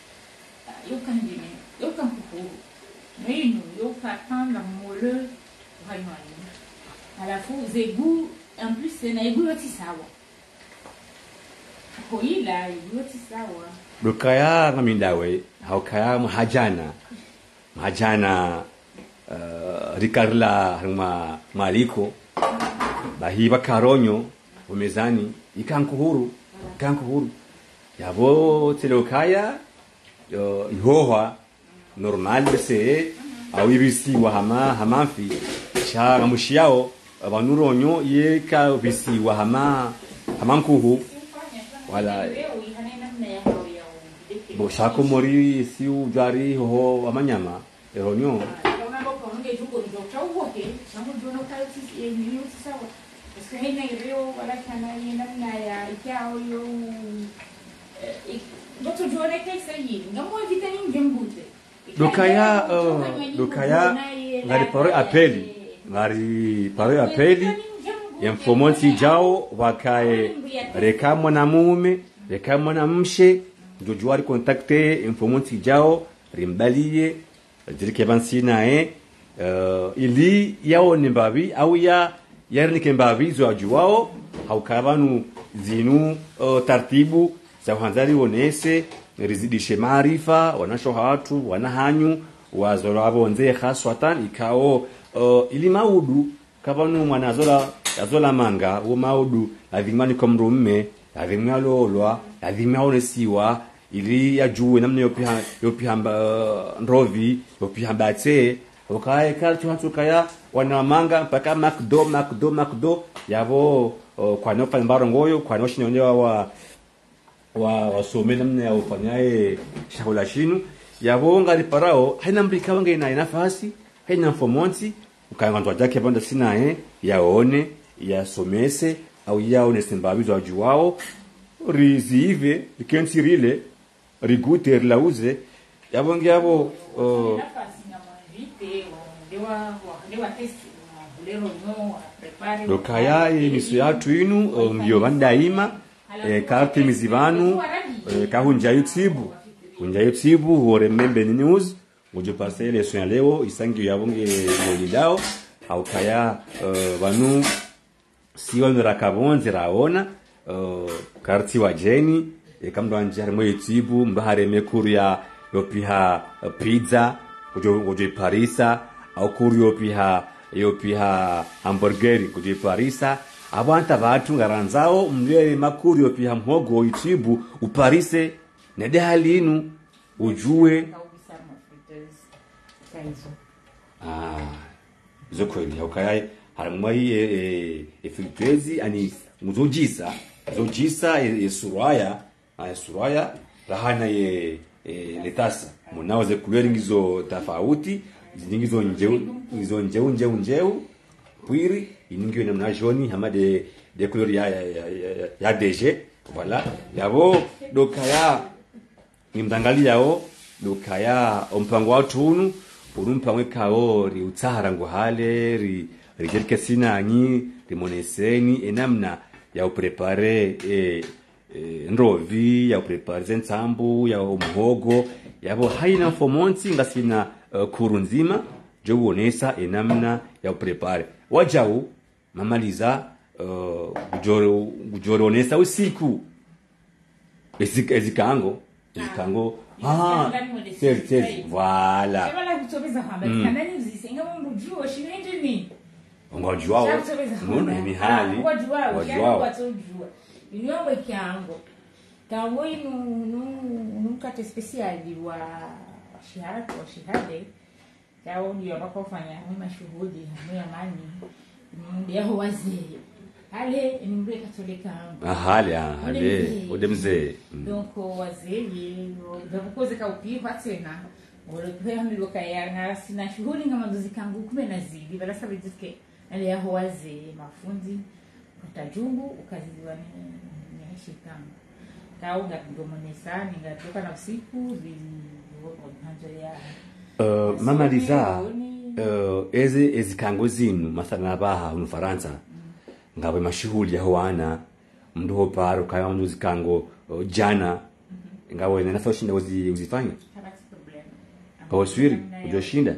ndine yuka nkukuru nino yuka tanda mole uhanywanyi halafu zegu en plus na egu yote sawa koila egu yote sawa lokaya ngamindawe haukaya mahajana mahajana uh, rikarla maliko bahiba karonyo umezani ikankuhuru ikankuhuru yabo telokaya ihoha normal bese au ibisiwa hama hamafi cha ngamushiyao abanuronyo yeka bisiwa hama hamankuhu Wala. bo shako mori siu jari ho amanyama eronyo dokaya uh, dokaya ngari paro apeli ngari paro apeli ya mfomonsi jao wakae reka mwanamume reka mwanamshe. Njojo ari kontakte mfomonsi jao rimbalie dirike bansi nae. Uh, ili yao ni mbavi au ya yarnike mbavi zo ajuwao haukavanu zinu uh, tartibu za hanzari wonese rizidishe maarifa wanasho hatu wanahanyu wazora abonze haswatan ikao uh, ili maudu kavanu mwana azola azola manga wo maudu lazimani kwa mrumme lazima lolwa lazima onesiwa ili yajuwe namna yopiha yopihamba uh, nrovi yopihambatse okae kaltu hatu kaya wanamanga mpaka makdo makdo makdo yavo uh, kwanofanya mbarongoyo kwanoshinonyewa wa wa wasome namna ya ufanyaye shakula shinu yavo ngari parao haina mbika wange ina nafasi haina mfomonti ukanga ndo jake banda sinaye yaone yasomese au yaone simbabizo ajuao rizive rikensirile rigute rilauze yavo ngiavo uh, dokaya emiso yathu inu mbio um, vandaima eh, karti vanu e, kahunja youtube hunja youtube hore membe ni news. Ujo parcele leso ya leo isangi yavonge ngolilao haukaya uh, vanu siwanira kavonzi raona uh, karti wa jeni. Ekamndo anje harimwe youtube mbahare hareme kuru ya yopiha uh, pizza ujo ujo parisa au kuru yopiha yopiha hamburgeri ngujo iparisa avanta vatu ngaranzao mlere makuru yopiha mhogo oitibu uparise nede hali inu ujue. Ah mafritters kaizo Ah, e, e, e harimwai efiltwezi ani muzojisa zojisa e suraya esuraya suraya rahana ye e, letasa. Munaoze kulweri ngizo tofauti zingizo njeu ngizo njeu njeu njeu pwiri iningio namna joni hamade de couleur ya ya, ya, ya, ya DG voilà. Yabo dokaya ngimdangaliyawo dokaya ompango wathu unu unu mpango ikawo riutsahara nguhale ri sinanyi enamna ya uprepare e, e, ya ya yabo haina fomonsi ngasina uh, kuru nzima. Enamna ya uprepare mamaliza uh, gujoro gujoronesa usiku. Ezika- ezikango ezikango. Ah mwende tezi tezi sisi. voilà. Ungajuwao muno emihali watojua inyongo kyango kango inu numkate spesiali wa shihada wa shihade kao ndio ambapo mashuhudi. Hamu amani ndio wazee. Hale ni mbe katolika ahale ode mzee. Mm. donc wazee vakukoze kaupiva tena olekuhamilokayanga sina shughuli nga mazozi kangu kume na zidi valasavidzike naliyaho wazee mafunzi utajungu ukazidiwa niaishi kangu kau ngatingomonesa ningatoka na usiku hanzo ya Uh, mamaliza Sioni. Uh, eze ezikango zinu mathala abaha mufaransa ngabe mashuhuli yaho wana mndu hoparo kaya mndu zikhango uh, jana. Ngawe nena soshinda uzi uzifanya Kawaswiri, ujoshinda?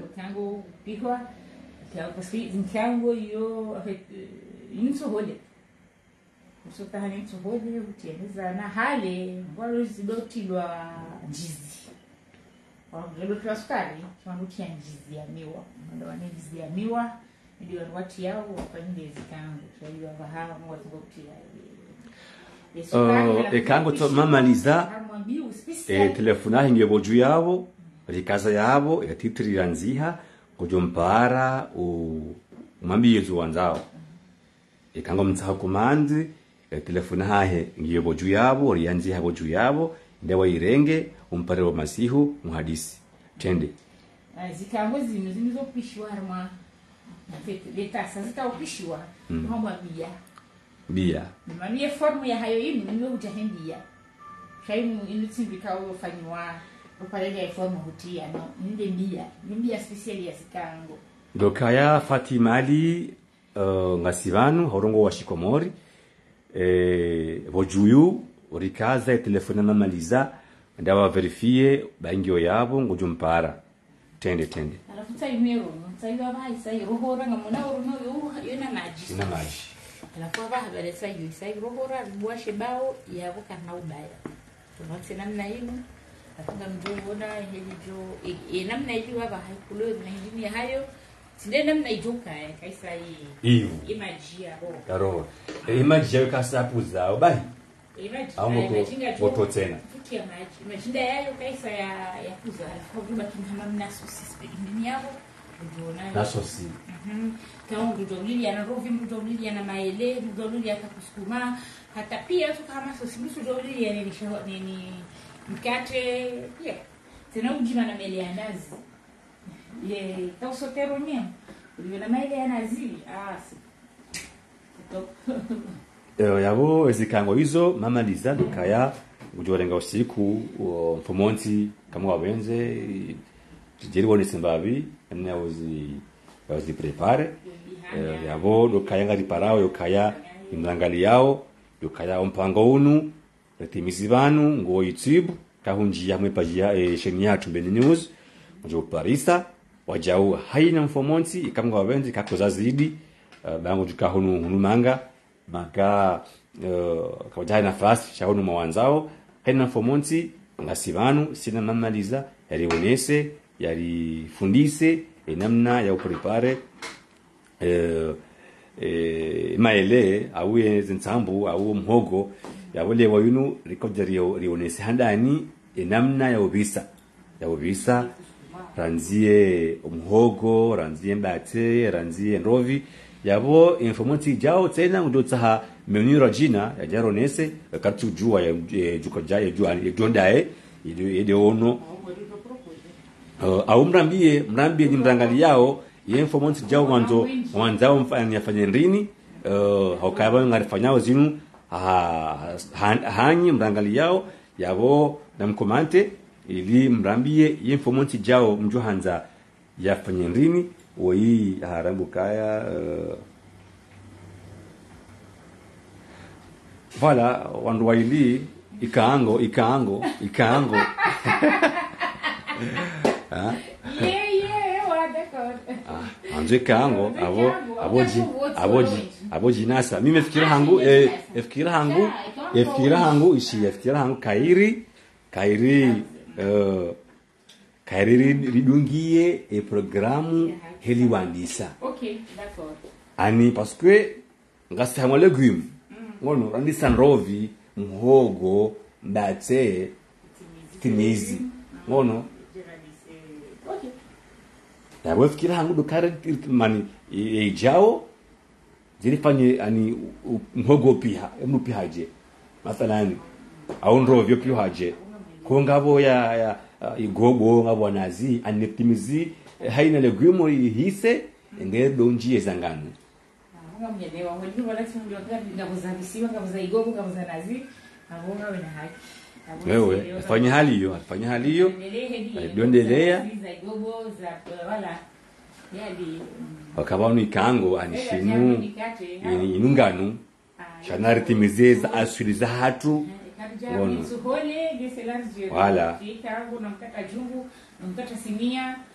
usokahani nitsohole utienezana hale mbwalozidotilwa njizi wagedotilwa sukari chiwandutia njizi ya miwa. Wane njizi ya miwa ndio wati yao wafanyile zikangu chaiwa vahawa ngwazingokutia Uh, ekango to mamaliza e, telefona aho ingebo juu yabo rikaza yabo igatitirira nziha kujo mpara u- umambiyezo wanzao. Ikango mtsaha kumanzi e, telefoni hahe ngiye voju yabo riyanziha boju yabo ndewa irenge umpare wa masihu muhadisi. Tende zikango zino zinizopishiwa harimwa letasa zikaupishiwa hamwa bia. Bia. Nimanie formu ya hayo inu niwe hutahendia shaimu inutsimbika uyofanyiwa upalele ya formu hutia no ninde bia. Ni bia spesiali ya sikango ndokaya fatima ali uh, ngasivanu horongo wa shikomori eh, vojuyu urikaza etelefoni mamaliza ndawa verifie baingio yabo ngujo mpara tende tende. Alafu tsaimero tsaiva vaisai rohora ngamona uruno yo yona maji. Ina maji. Alafu avahaveretsa yo isai rohora ribuashe bao yavo karna ubaya. Tunotse namna helijo hayo. Bahi au ngoko voto tena. futi ya maji majinda yayo kaisa ya ya kuza. Alafu vuma kinama mnaso sisi ndini yabo kujiona na sosi Mhm. kama mtoto mlili ana rovi maele hata pia tu kama sosi mtoto mlili yani nisho- nini mkate pia tena ujima na mele ya nazi. Ye kausotero nyema ulio na maele ya nazi? Ah si. Top. Eh, yabo ezikango hizo mamaliza dukaya kujorenga usiku o, mfomonti kama wabenze jeri bonetse mbabi namna uzi uzi prepare. Eh, yabo dukaya ngari parao yokaya imlangali yao yokaya ompango unu retimizi banu ngo yitsibu kahunji yamwe pajia e, sheni yacu mbeni news njo parisa wajau haina mfomonti kama wabenze kakoza zidi uh, bangu tukahunu hunumanga maka uh, kawajaha nafasi shahunu mawanzao haina fomonti ngasi banu sina mamaliza yalionese yalifundise enamna ya uprepare eh, eh, maele au zinsambu au mhogo yabole wayunu rikoja rio rionese handani enamna ya ubisa ya ubisa ranzie umhogo ranzie mbate ranzie nrovi yabo informanti jao tena ndo tsaha menu rajina ya jaro nese katu jua ya ya juko jaye jua ya jondae ide ono. Uh, au mrambie mrambie ni mrangali yao ye informanti jao wanzo wanzao mfanya fanya ndini uh, haukaba ngarifanyao zinu ha, ha, hanyi mrangali yao yabo na mkomante ili mrambie ye informanti jao mjuhanza yafanya ndini oyi harambu kaya uh, voilà wandu waili ikaango ikaango ikaango. Ah, Yeah, yeah, ah, anzo ikaango abo aboji aboji aboji nasa. Mimi fikira hangu eh, fikira hangu fikira hangu ishi fikira hangu kairi kairi uh, kairi ridungie e programu heliwandisa. Ok, d'accord. ani parce que ngasihama legume ngono randisa nrovi mhogo mbatse timizi ngono. Ok. yabo fikira hangu dukare mani ejao zilifanye ani mhogo piha emu pihaje mathalani au nrovyo pihaje ko ngabo ya, ya igogo ngabo nazi aneptimizi haina legume ihise ngere donjie zangano Anga mnyelewa, wala timu wakati za visiwa, ngabo za igogo, ngabo za nazi, abo ngawe haki. Wewe afanye hali hiyo afanye hali hiyo. Dondelea za za za ikango anishinu inunganu shanaritimizeza aswiliza hatu geselanzio Wala.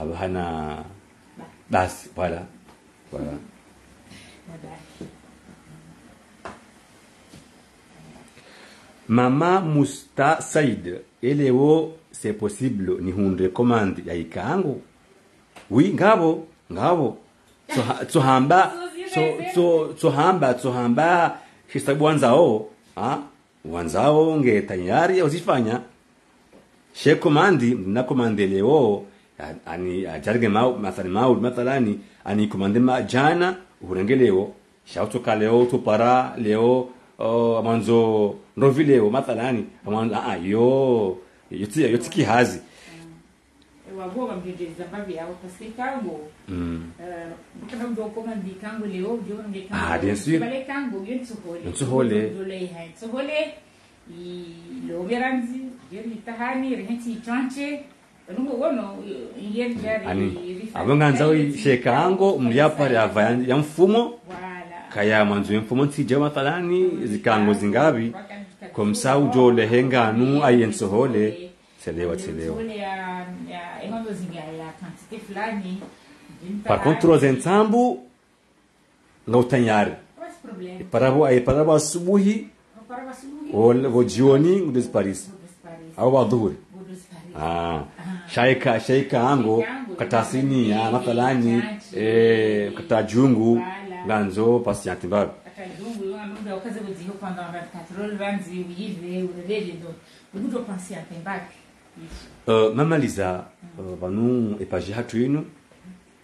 aba hana basi voilà. Mama musta said elewo c'est possible ni hunde commande ya ikangu wi ngabo ngabo. Tsoha- tsohamba tso- tso- tsohamba tsohamba hisabu wanzao ha? Wanzao nge tayari uzifanya. She komandi na komande leo ani ajarge mau mathali mau mathalani ani kumande ma jana urenge leo shauto ka leo tupara leo oh, mwanzo ndovi leo mathalani amanzo ah yo yoti yoti kihazi wagoga mjejeza mbavi yao parce que kango mm. kana mdo koma ndi kango leo jo nge kango Ah, bien sûr. bale kango yo tsuhole Ntsuhole. dole ha tsuhole i lo veranzi yo ni tahani rehenti chanche nungo wono yer jari ani avonganza sheka ango mliapa yava ya- ya mfumo. Wala kaya mwanzo ya mfumo nsije mathalani zikango zingavi komsa ujo lehenganu ayensohole selewa selewa Tsuhole ya ya emando zinga ya quantité fulani par contre zensambu ngautanyari What's problem? parabo ay parabo asubuhi Para basubuhi. wala vo jioni ngudes paris. Budos Paris. au badhuhuri Budos Paris. ah shaika shaika ango katasini ya mathalani eh katajungu jungu ganzo patiente mbabi Ata jungu yo amuda okaze buziho pendant 24 heures vanzi uyive ureveje ndo. Budo penser à. Uh, mamaliza uh, vanu epaji hatu inu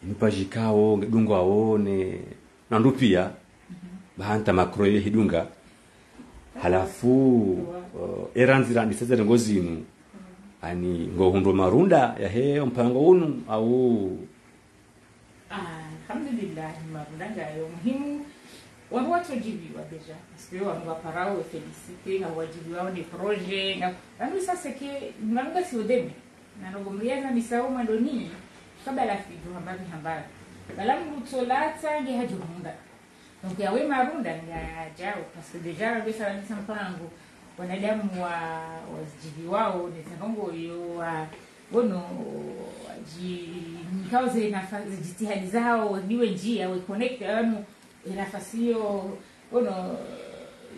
nipaji kao ngedungo awo ne nandu pia bahanta makroye hidunga. Halafu? Uh, eranzira ndisezere ngozinu ani ngohundo marunda ya he mpango unu au? Ah, alhamdulillah marunda ngayo muhimu. Wangu watojibiwa deja. Que wangu waparao felicite na wajibiwa ni proje na nanu sasa ke nanu si udeme. Na ndo mriaza ni sawa mandoni kabla la fidu hambari hambari bala mutolata nge hajumunda donc yawe marunda nga ajao parce que deja bisa nisa mpango wanadamu wa wazijivi wao ni tanongo yo wa wono ji nafasi jitihadi zao niwe njia we connect anu nafasi hiyo bono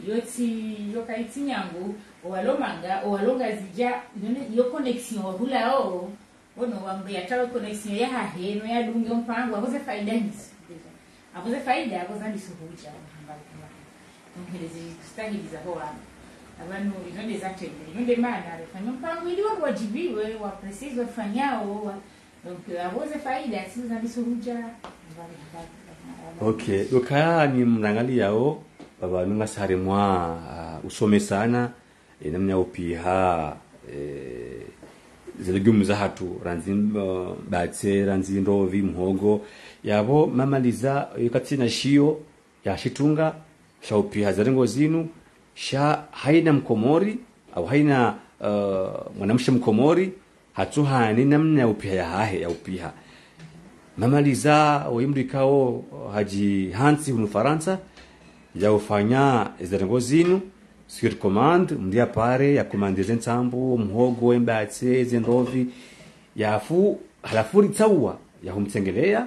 yoti yokaiti nyangu owalomanga owalonga zija none yo connexion wahula o wono wambia tawe connexion ya haheno ya dunge mpango akoze faida hizi akoze faida akoze ndisuhuja hambali kama nkelezi stahili za hoa abantu inonde zatembere inonde mana refanya mpango ili watu wajibiwe wapresizi wafanyao wa- donc akoze faida hambali okay lokaya ni mrangali yao babanu ngasare mwa uh, usome sana e, namnya upiha e, zilegumu za hatu ranzi batse ranzi ndovi mhogo. Yabo mamaliza yokati na shio ya shitunga sha zarengo zinu sha haina mkomori au haina uh, mwanamshe mkomori hatuhani namna ya upiha ya hahe ya upiha. Mamaliza wimrikao haji hansi hunu faransa yaufanya ezerengo zinu sur commande mndia pare ya komandeze ntambu mhogo embatse zendovi yafu halafu ya yahumtsengelea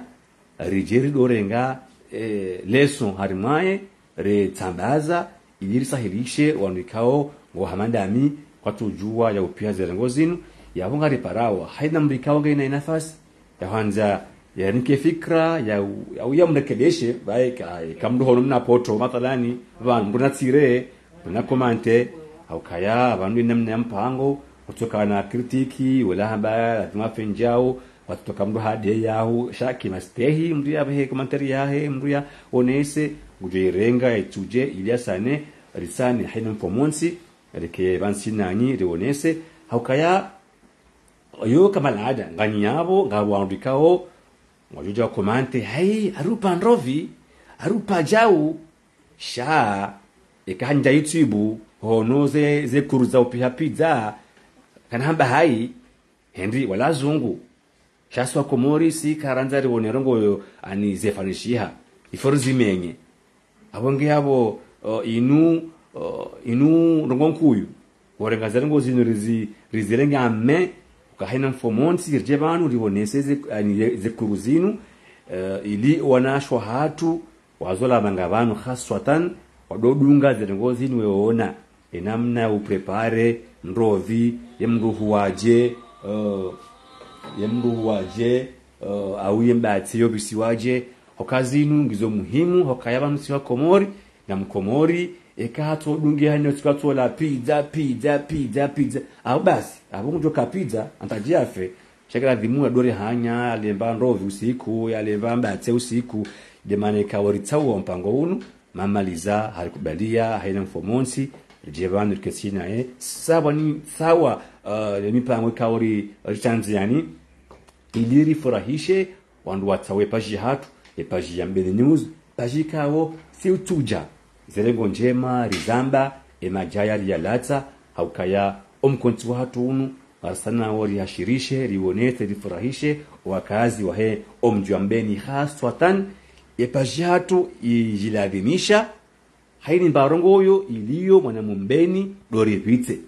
rije ridorenga eh, leson harimwaye retsambaza ili risahirishe wanwikao ngo hamandami kwatujua yaupia zerengo zinu yavo parao haina mrikao ngaina nafasi yahanza yanike fikra ya ya mrekebeshe bae ka kamdu hono mna poto mathalani van mbuna tsire mbuna komante au kaya vandu namna mpango kutoka na kritiki wala haba lazima fenjao watoka mdu hadi yao shaki mastehi mdu ya he komantari ya he mdu ya onese nguje renga etuje ilia sane risani haina mfomonsi reke vansi nani reonese haukaya yo kama laada ngani yabo ngabwandikao wajuja komante hai arupa nrovi arupa jau sha ikahanja youtube hono ze ze kuruza upiha pizza kanamba hai henry wala zungu shaswa komori si karanza rionerongo yo ani zefanishiha iforu zimenye abonge yabo uh, inu uh, inu rongonkuyu. Worengazarengo zinu rizi rizirenga ame ukahina mfomonsi rje banu riboneseze ze kuruzinu uh, ili wanashwa hatu wazola banu haswatan wadodunga zirengo zinu weona. Enamna uprepare ndovi yemruhu waje uh, yemruhu waje uh, auye mbatsi yobisi waje hokazinu ngizo muhimu hokayaba siwa komori na mkomori ekato dungi hano tukato la pizza pizza pizza pizza. Au basi abo njoka pizza antajiafe shakala dhimu dore hanya alemba ndovi usiku yalemba mbatse usiku. Demane kawaritsawo mpango unu mamaliza halikubalia haina mfomonsi jebanu kesina e sawa ni sawa uh, mipango kawari richanzi yani ili rifurahishe wandu watsawe pashi hatu epaji ya mbele news paji kawo si utuja zelengo njema rizamba emajaya riyalatsa haukaya omkonti wa hatu unu arsana wo rihashirishe rionese rifurahishe wakazi wahe omji wa mbeni haswatan epaji hatu ijilazimisha haini mbarongo oyo iliyo mwanamumbeni dorivitse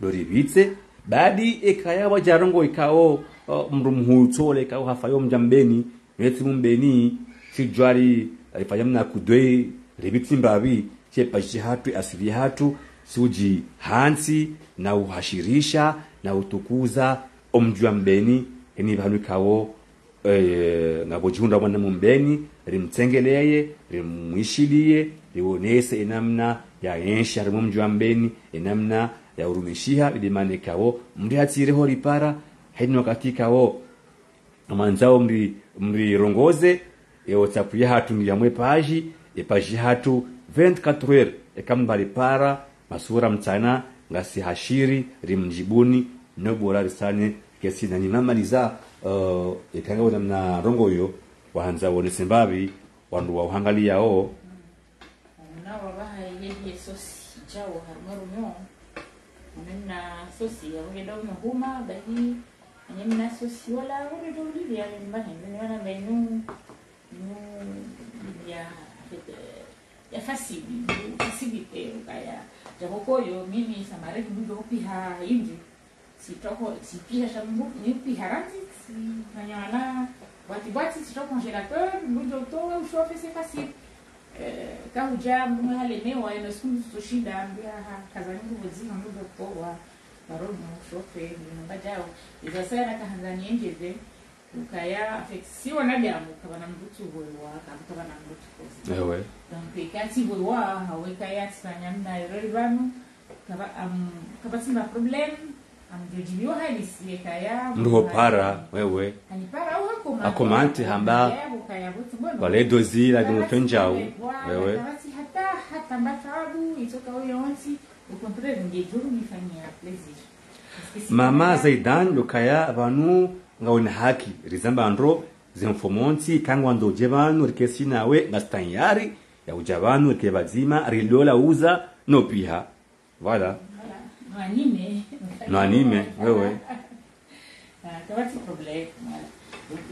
dorivitse badi ekaya wajarongo ikao uh, mrumhutsole hafayo mjambeni neti mumbeni chijwari alifanya mna kudwe rivitsi mbavi chepashi hatu asili hatu suji hansi na uhashirisha na utukuza omjwa mbeni eni vanu ikawo eh, ngabojihunda mwana mumbeni rimtsengeleye rimwishilie liwonese enamna ya ensha rimo mji wa mbeni enamna ya urumishiha ilimane kawo mri hatsireho ripara haini wakati mrirongoze amanzao mri mri rongoze e whatsapp ya hatu ngi yamwe paji e paji hatu 24 heures. E kamba ripara masura mtsana ngasi hashiri rimjibuni nobora risane kesi na nimamaliza uh, ikanga wona mna rongo yo wahanza wone mbavi wandu wauhangaliao nawa baha yeje sosi jawo harmarumo menna sosi huma bahi ani mnasusi wala wale do libya nyumbani mimi wana menu nu libya ya fasili fasilite ukaya japo koyo mimi samare kibudo piha inji sitoko sipiha shambu ni congélateur c'est facile. Kahuja mwe poa barono shofe mbajao izasana kahanzani enjeze ukaya afeksiwa na damu kabana mbutu wewa kabana mbutu kozi ewe donc ikati wewa haweka ya tsanya na rori bano kaba kaba simba problem am jojibiwa halisi ekaya mruho para wewe hanipara au Ako Akomante hamba. wale waledozi la gumufenjau wewe kaba si hata hata mbatabu itoka huyo onsi ukontrole ngejuru nifanyia plaisir mama zaidan lukaya vanu ngaona haki. Rizamba andro zinfomonti kangwa ndoje vanu rikesi nawe ngastanyari ya ujavanu, vanu rike bazima rilola uza no piha. Voilà. Nwanime wewe. kabati problem.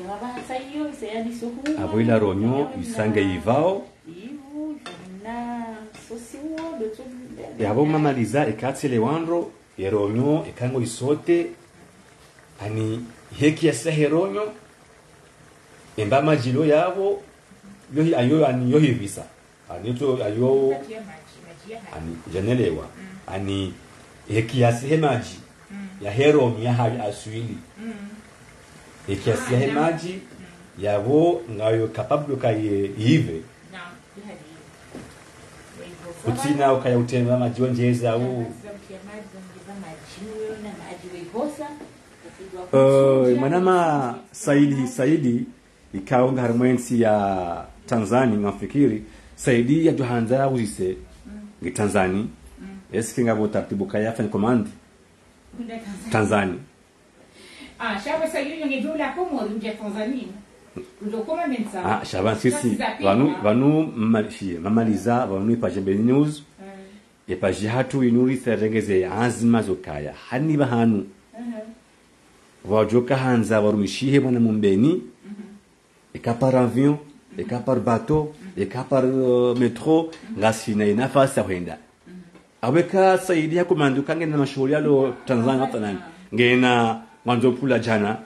Yaba sayo sayadi sohu abo ila ronyo isange ivao ivu na sosiwo de tout yabo mamaliza ikatsele wandro yeronyo ikango isote ani heki yasa heronyo emba majilo yabo yohi ayo ani yohi visa. Ani to ayo ani janelewa. Ani heki yasihe ya heronyo ya hali aswili heki yasihe maji yabo ngayo kapablo kaye ive utina ukaya utemba majiwa njeza au Uh, mwanama saidi saidi ikaonga harimwensi ya tanzani ngafikiri saidi ya johanza uzise ngi tanzani. Eski ngabo tartibu kaya fan command. Tanzani. Ah, shaba sayo ngejula komo nje Tanzania. Ndio koma mensa. ah shaban sisi vanu vanu mmalishie mamaliza vanu ipaje mbeni news. Ipaje hatu inuri serengeze azima zokaya. Hani bahanu vajoka hanza varumishihe mwana mumbeni. Eka par avion eka par bateau eka par uh, metro ngasina inafasi ya kwenda. Aweka saidia kumanduka ngena mashughuli yalo tanzania hata nani ngena mwanzo pula jana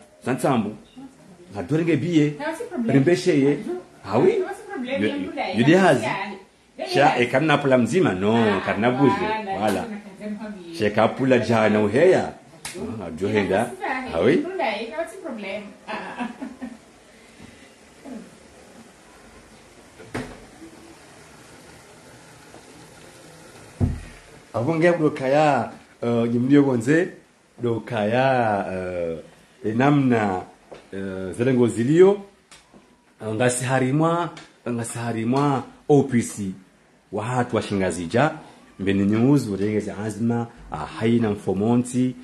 santambu biye bie rimbesheye hawi? yudi hazi? Sha ekamna pula mzima? No karna buze wala. sheka pula jana uheya? Ajohenda johenda hawi? Problem. Ah. ya dokaya uh, nyimlio gonze dokaya uh, namna uh, zelengo zilio uh, ngasi harimwa ngasi harimwa OPC wa hatu wa shingazija mbeni news regeze azma uh, haina mfomonti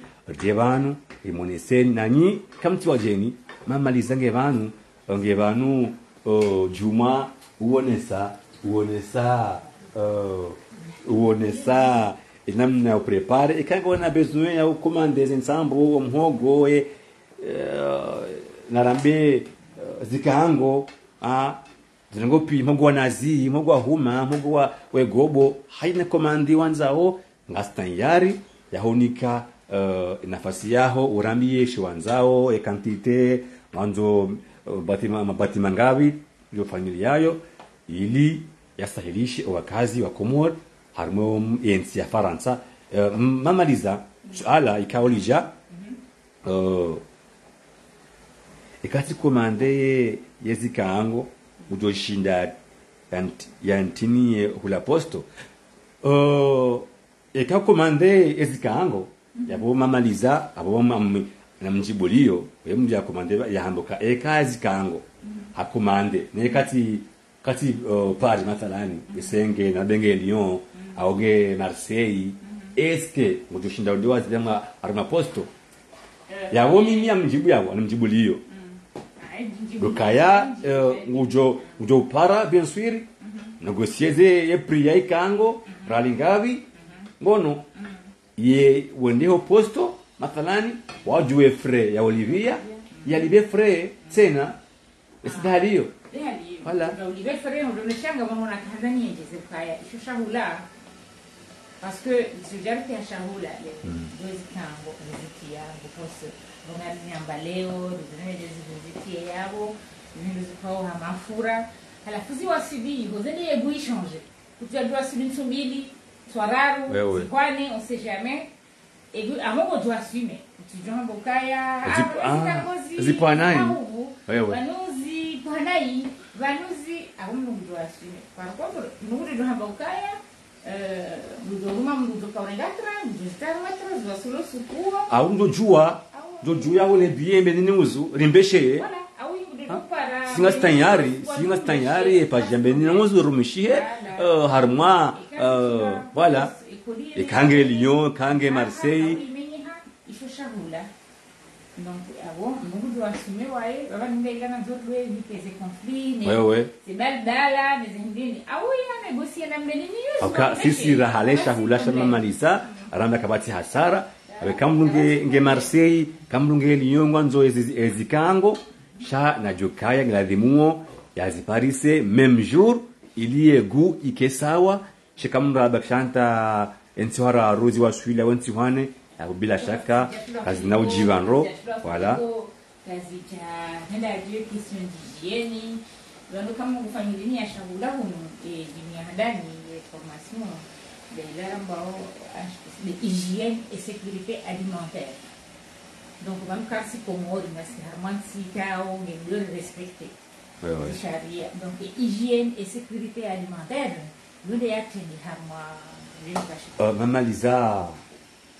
devanu imoneseni nanyi kamti wajeni mamaliza nge vanu nge vanu uh, juma uonesa uonesa uh, uonesa namna ya uprepare ikangona besoin ya ukomandeze nsambo mhogo e uh, narambe zikango a zirango pi mhogo wa nazi mhogo wa huma mhogo wa wegobo haina komandi wanzao ngastanyari yahonika uh, nafasi yaho urambie shiwanzao e kantite wanzo uh, batima mabatima ngavi yo familia yayo ili yasahilishe wakazi wa Komor harimo ensi ya Faransa. Uh, mamaliza suala ikaolija uh, ikati komande yezikaango ujoshinda yant- yantini hula posto. Uh, ikakomande ezikaango yabo mamaliza abo mam- na mjibulio yemja komande yahambuka eka kango hakomande ne kati kati uh, Paris mathalani isenge na benge Lyon aoge Marseille. Eske mujoshinda ndio wazidama arma posto. Yabo mimi amjibu yabo anamjibulio Kaya, uh, ujo ujo para bien sûr ye prix ya ikango ralingavi ngono. Ye wendeho posto mathalani wajue fre ya olivia. Yalibe fre tena esidaliyo Voilà. ulive freno ndoneshanga mamona tanzania ngeze kaya isho shahula. Parce que sijari ya shahula le. Dozi kango zitia ngopose ngomari nyamba leo ndinenge zizitie yabo ndinenge zikao hamafura halafu ziwasibi hozende yebu ishange kutujua ntsumbili nsumbili swararu zikwane on sait jamais. Zipo anani? Wewe. vanuzi panai vanuzi. Aumnungu assume par contre nungu do hamba ukaya eh mudo ruma mudo kaurengatra mudo starmatra sukuwa au ndojua ndojua biye mbe nini uzu rimbeshe wala para singa stanyari singa stanyari e pajambe nini uzu rumishi uh, harmwa uh, voilà. Ikange Lyon kange Marseille. isho shahula donc abo nungu do avant de baba ninga na zotwe ni pese conflit conflits, mais c'est bal dala ne zindini au ya négocier na mbenini yusu si, sisi rahalesha hulasha mamalisa aranda kabati hasara kamlunge nge Marseille kamlunge Lyon nzo ezikango sha na jokaya ngladhimuo yaziparise même jour iliye gu ikesawa shikamra bakshanta ensuara rozi wa swila wentihwane abo bila shaka kazina ujivanro wala kazi cha nenda ajue d'hygiène wando kama ya shagula hunu jimia hadani ya formation de la ambao de hygiène et sécurité alimentaire. Donc vam kasi komori ngasi harman sikao ngendor respecté wewe sharia donc hygiène et sécurité alimentaire lunde yatendi harma limkashi uh, mamaliza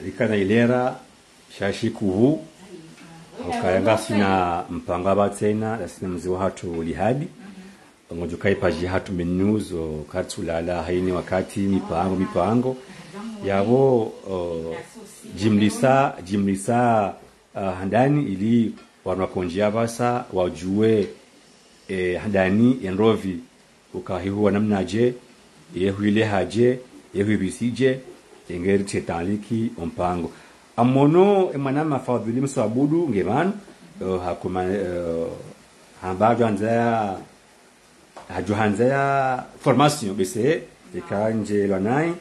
likana ilera shashikuvu ukayanga sina mpango abatsena asina mziwa hatu lihadi ngojo kaipaji hatu menews katsulala haini wakati mipango mipango. Yabo uh, jimlisa jimlisa uh, handani ili wanakonjia basa wajue eh, handani enrovi. Ukahihuwa namnaje yehuile haje yehuibisije engeri tetaliki ompango. Amono emwana mafadhili msabudu ngevan uh, hakuma uh, hambajo anzaya hajo ya formation bese ikanje lwanai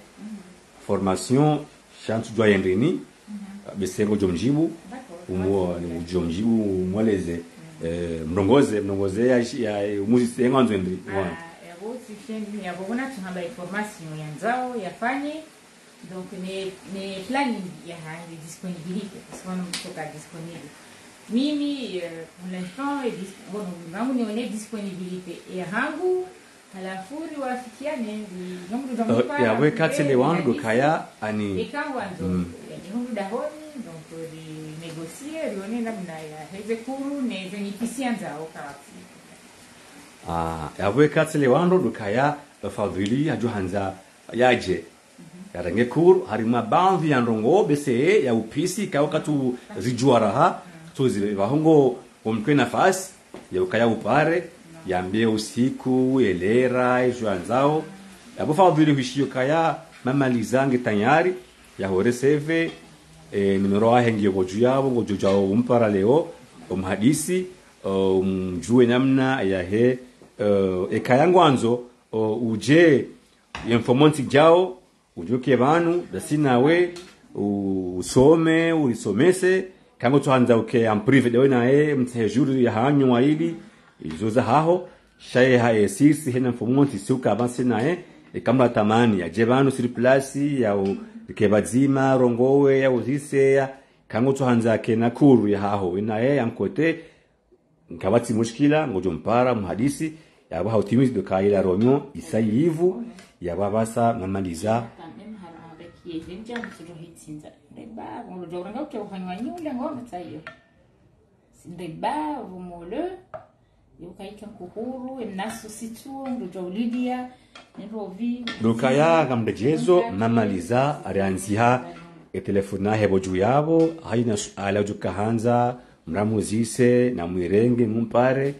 formation shantu jwa yendrini bese ngo jomjibu umuone ni jomjibu mwaleze mnongoze mrongoze mrongoze ya, ya umuzi enganzo ndri yabo ya bo bona tuhamba information yanzao yafanye donc ne ne planning ya hali disponibilité parce qu'on mtoka disponible mimi euh, wangu nione disponibilite yangu hangu halafuri wafikiane ndi uh, yawe katsele wangu kaya ani ekangwanzo Mm. yanihungu dahoni donc ri négocier rione namna ya heze kuru ne zenipisia nzao kawati Ah, yawe katsele wando dukaya fadhili haju hanza yaje yarange kuru harima baadhi ya ndongo bese ya upisi kawa katu zijuaraha tuzi bahongo umtwe nafasi ya ukaya upare yambie usiku elera ejoanzao abo fadhili hushio kaya lizange tayari ya hore seve e, nimero ahe ngiyo goju yabo goju jao umpara leo umhadisi umjue namna ya he uh, ekaya ngwanzo uh, uje informanti jao ujuke banu dasi nawe usome ulisomese kango tuhanza uke en na e mtsehe juru ya hanyu waili izuza haho shaye haye sisi hena informanti suka na e ikamla tamani ya jebanu siri place ya u, kebazima rongowe ya uzise ya kango tuhanza ke nakuru ya haho. Inaye yankote nkabati mushkila ngojo mpara muhadisi yaba hautimizi dokaila ronyo isayivu yaba basa mamaliza Tamem har avec yezin jam sudo hitsinza. Reba, on le joranga ke wafanywa nyule ngoma tayo. Sindeba vumole. Yukaika kuhuru enaso situ ndo jaulidia ndo vi dokaya gamdejezo mamaliza arianziha etelefona hebo juu yabo haina ala jukahanza mramuzise na mwirenge mumpare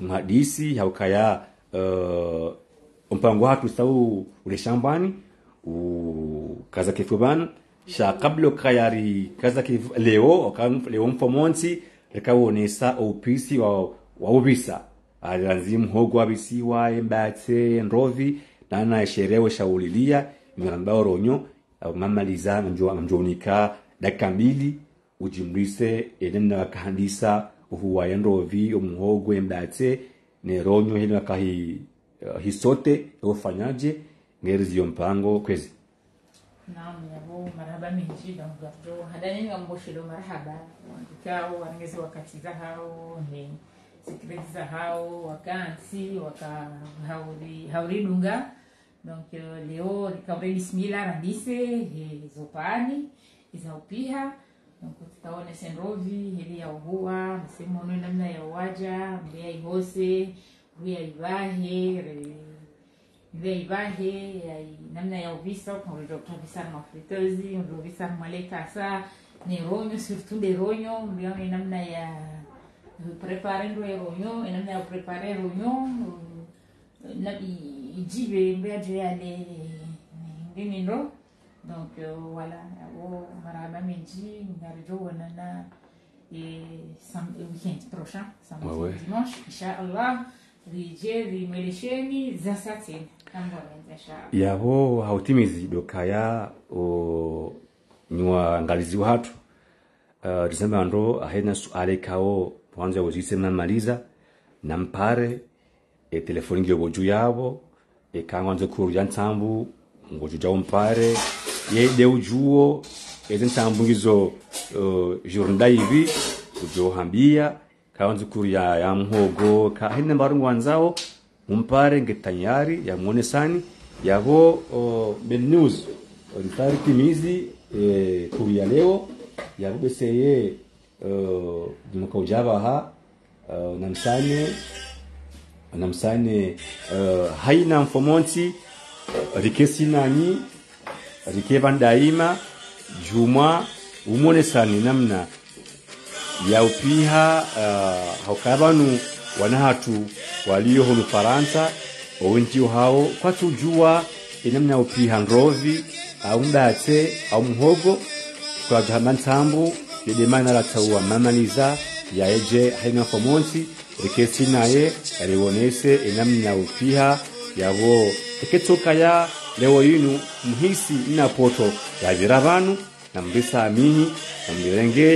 mhadisi haukaya uh, mpango hatu sau ule shambani ukaza kifubana sha kabla kayari kaza ki leo okan leo mfomonsi rekawonesa opisi wa wa ubisa. Alianzi mhogo abisiwa embate nrovi nana sherewe shaulilia mirambao ronyo mamaliza mjo mjonika dakika mbili ujimrise enena wakahandisa uhuwa nrovi umuhogo embate ne ronyo hino wakahi uh, hisote ufanyaje ngeriziyo mpango kwezi Naam, yabo marhaba minji da gato hadani nga mboshelo marhaba? Wakao wanengeze wakatiza hao ni security za hao wakansi waka hauri hauri dunga. Donc leo nikaure bismillah randise he zopani izaupiha donc tutaone senrovi hili ya uhua msemo namna ya uwaja mbea ihose ruya ivahe re Vei ibahe ya namna ya uvisa ukaondoa kabisa na mafritozi ndovisa maleta sa ni ronyo surtout de ronyo mbione namna ya prepare ndo ya ronyo e namna ya prepare ronyo na ijibe mbeaje yale ngini ndo donc euh, voilà abo maraba menji ngarijo wanana et sam weekend prochain samedi Ouais, ouais. dimanche inshallah rije rimelesheni za satini kamborenza inshallah yabo hautimizi dokaya o nywa ngalizi watu. Uh, risema ndo ahena suale kao kwanza wazise maliza nampare e telefoni ngiyo boju yabo e kangwanze kuru ya ntambu ngoju jawo mpare ye de ujuo eze ntambu ngizo uh, jurnda hivi ujo hambia kawanze kuru ya, mhogo ka hene mbaru ngwanzao mumpare ngetanyari ya muonesani yabo uh, ben news. Ritari timizi e, kuru ya leo yavo beseye uh, dimuka ujabaha uh, namsane namsane haina mfomonti rike sinani rike vandaima juma umonesani namna. Ya upiha uh, haukavanu wanahatu walio hono faransa owentio hao kwatujua inamna upiha nrovi au mdate au mhogo. Kwa gahama ntambu yedemana rataua mamaniza yaeje haina fomonsi rikesi naye riwonese inamna upiha yavo eketoka ya leo yinu mhisi ina poto yavira vanu na mbisa amini na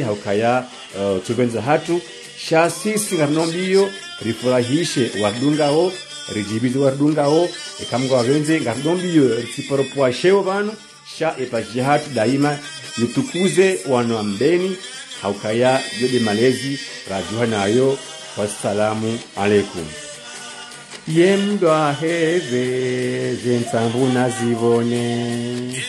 haukaya uh, tubenza hatu shasisi ngatunombio rifurahishe watudungawo rijibize watudungawo ekamwa wavenze ngatunombio ritsiporopoashewo vanu sha epajihatu daima nitukuze wana ambeni mbeni haukaya jode malezi rajuha nayo wassalamu alaikum ye mndwa heve zentsambu nazibone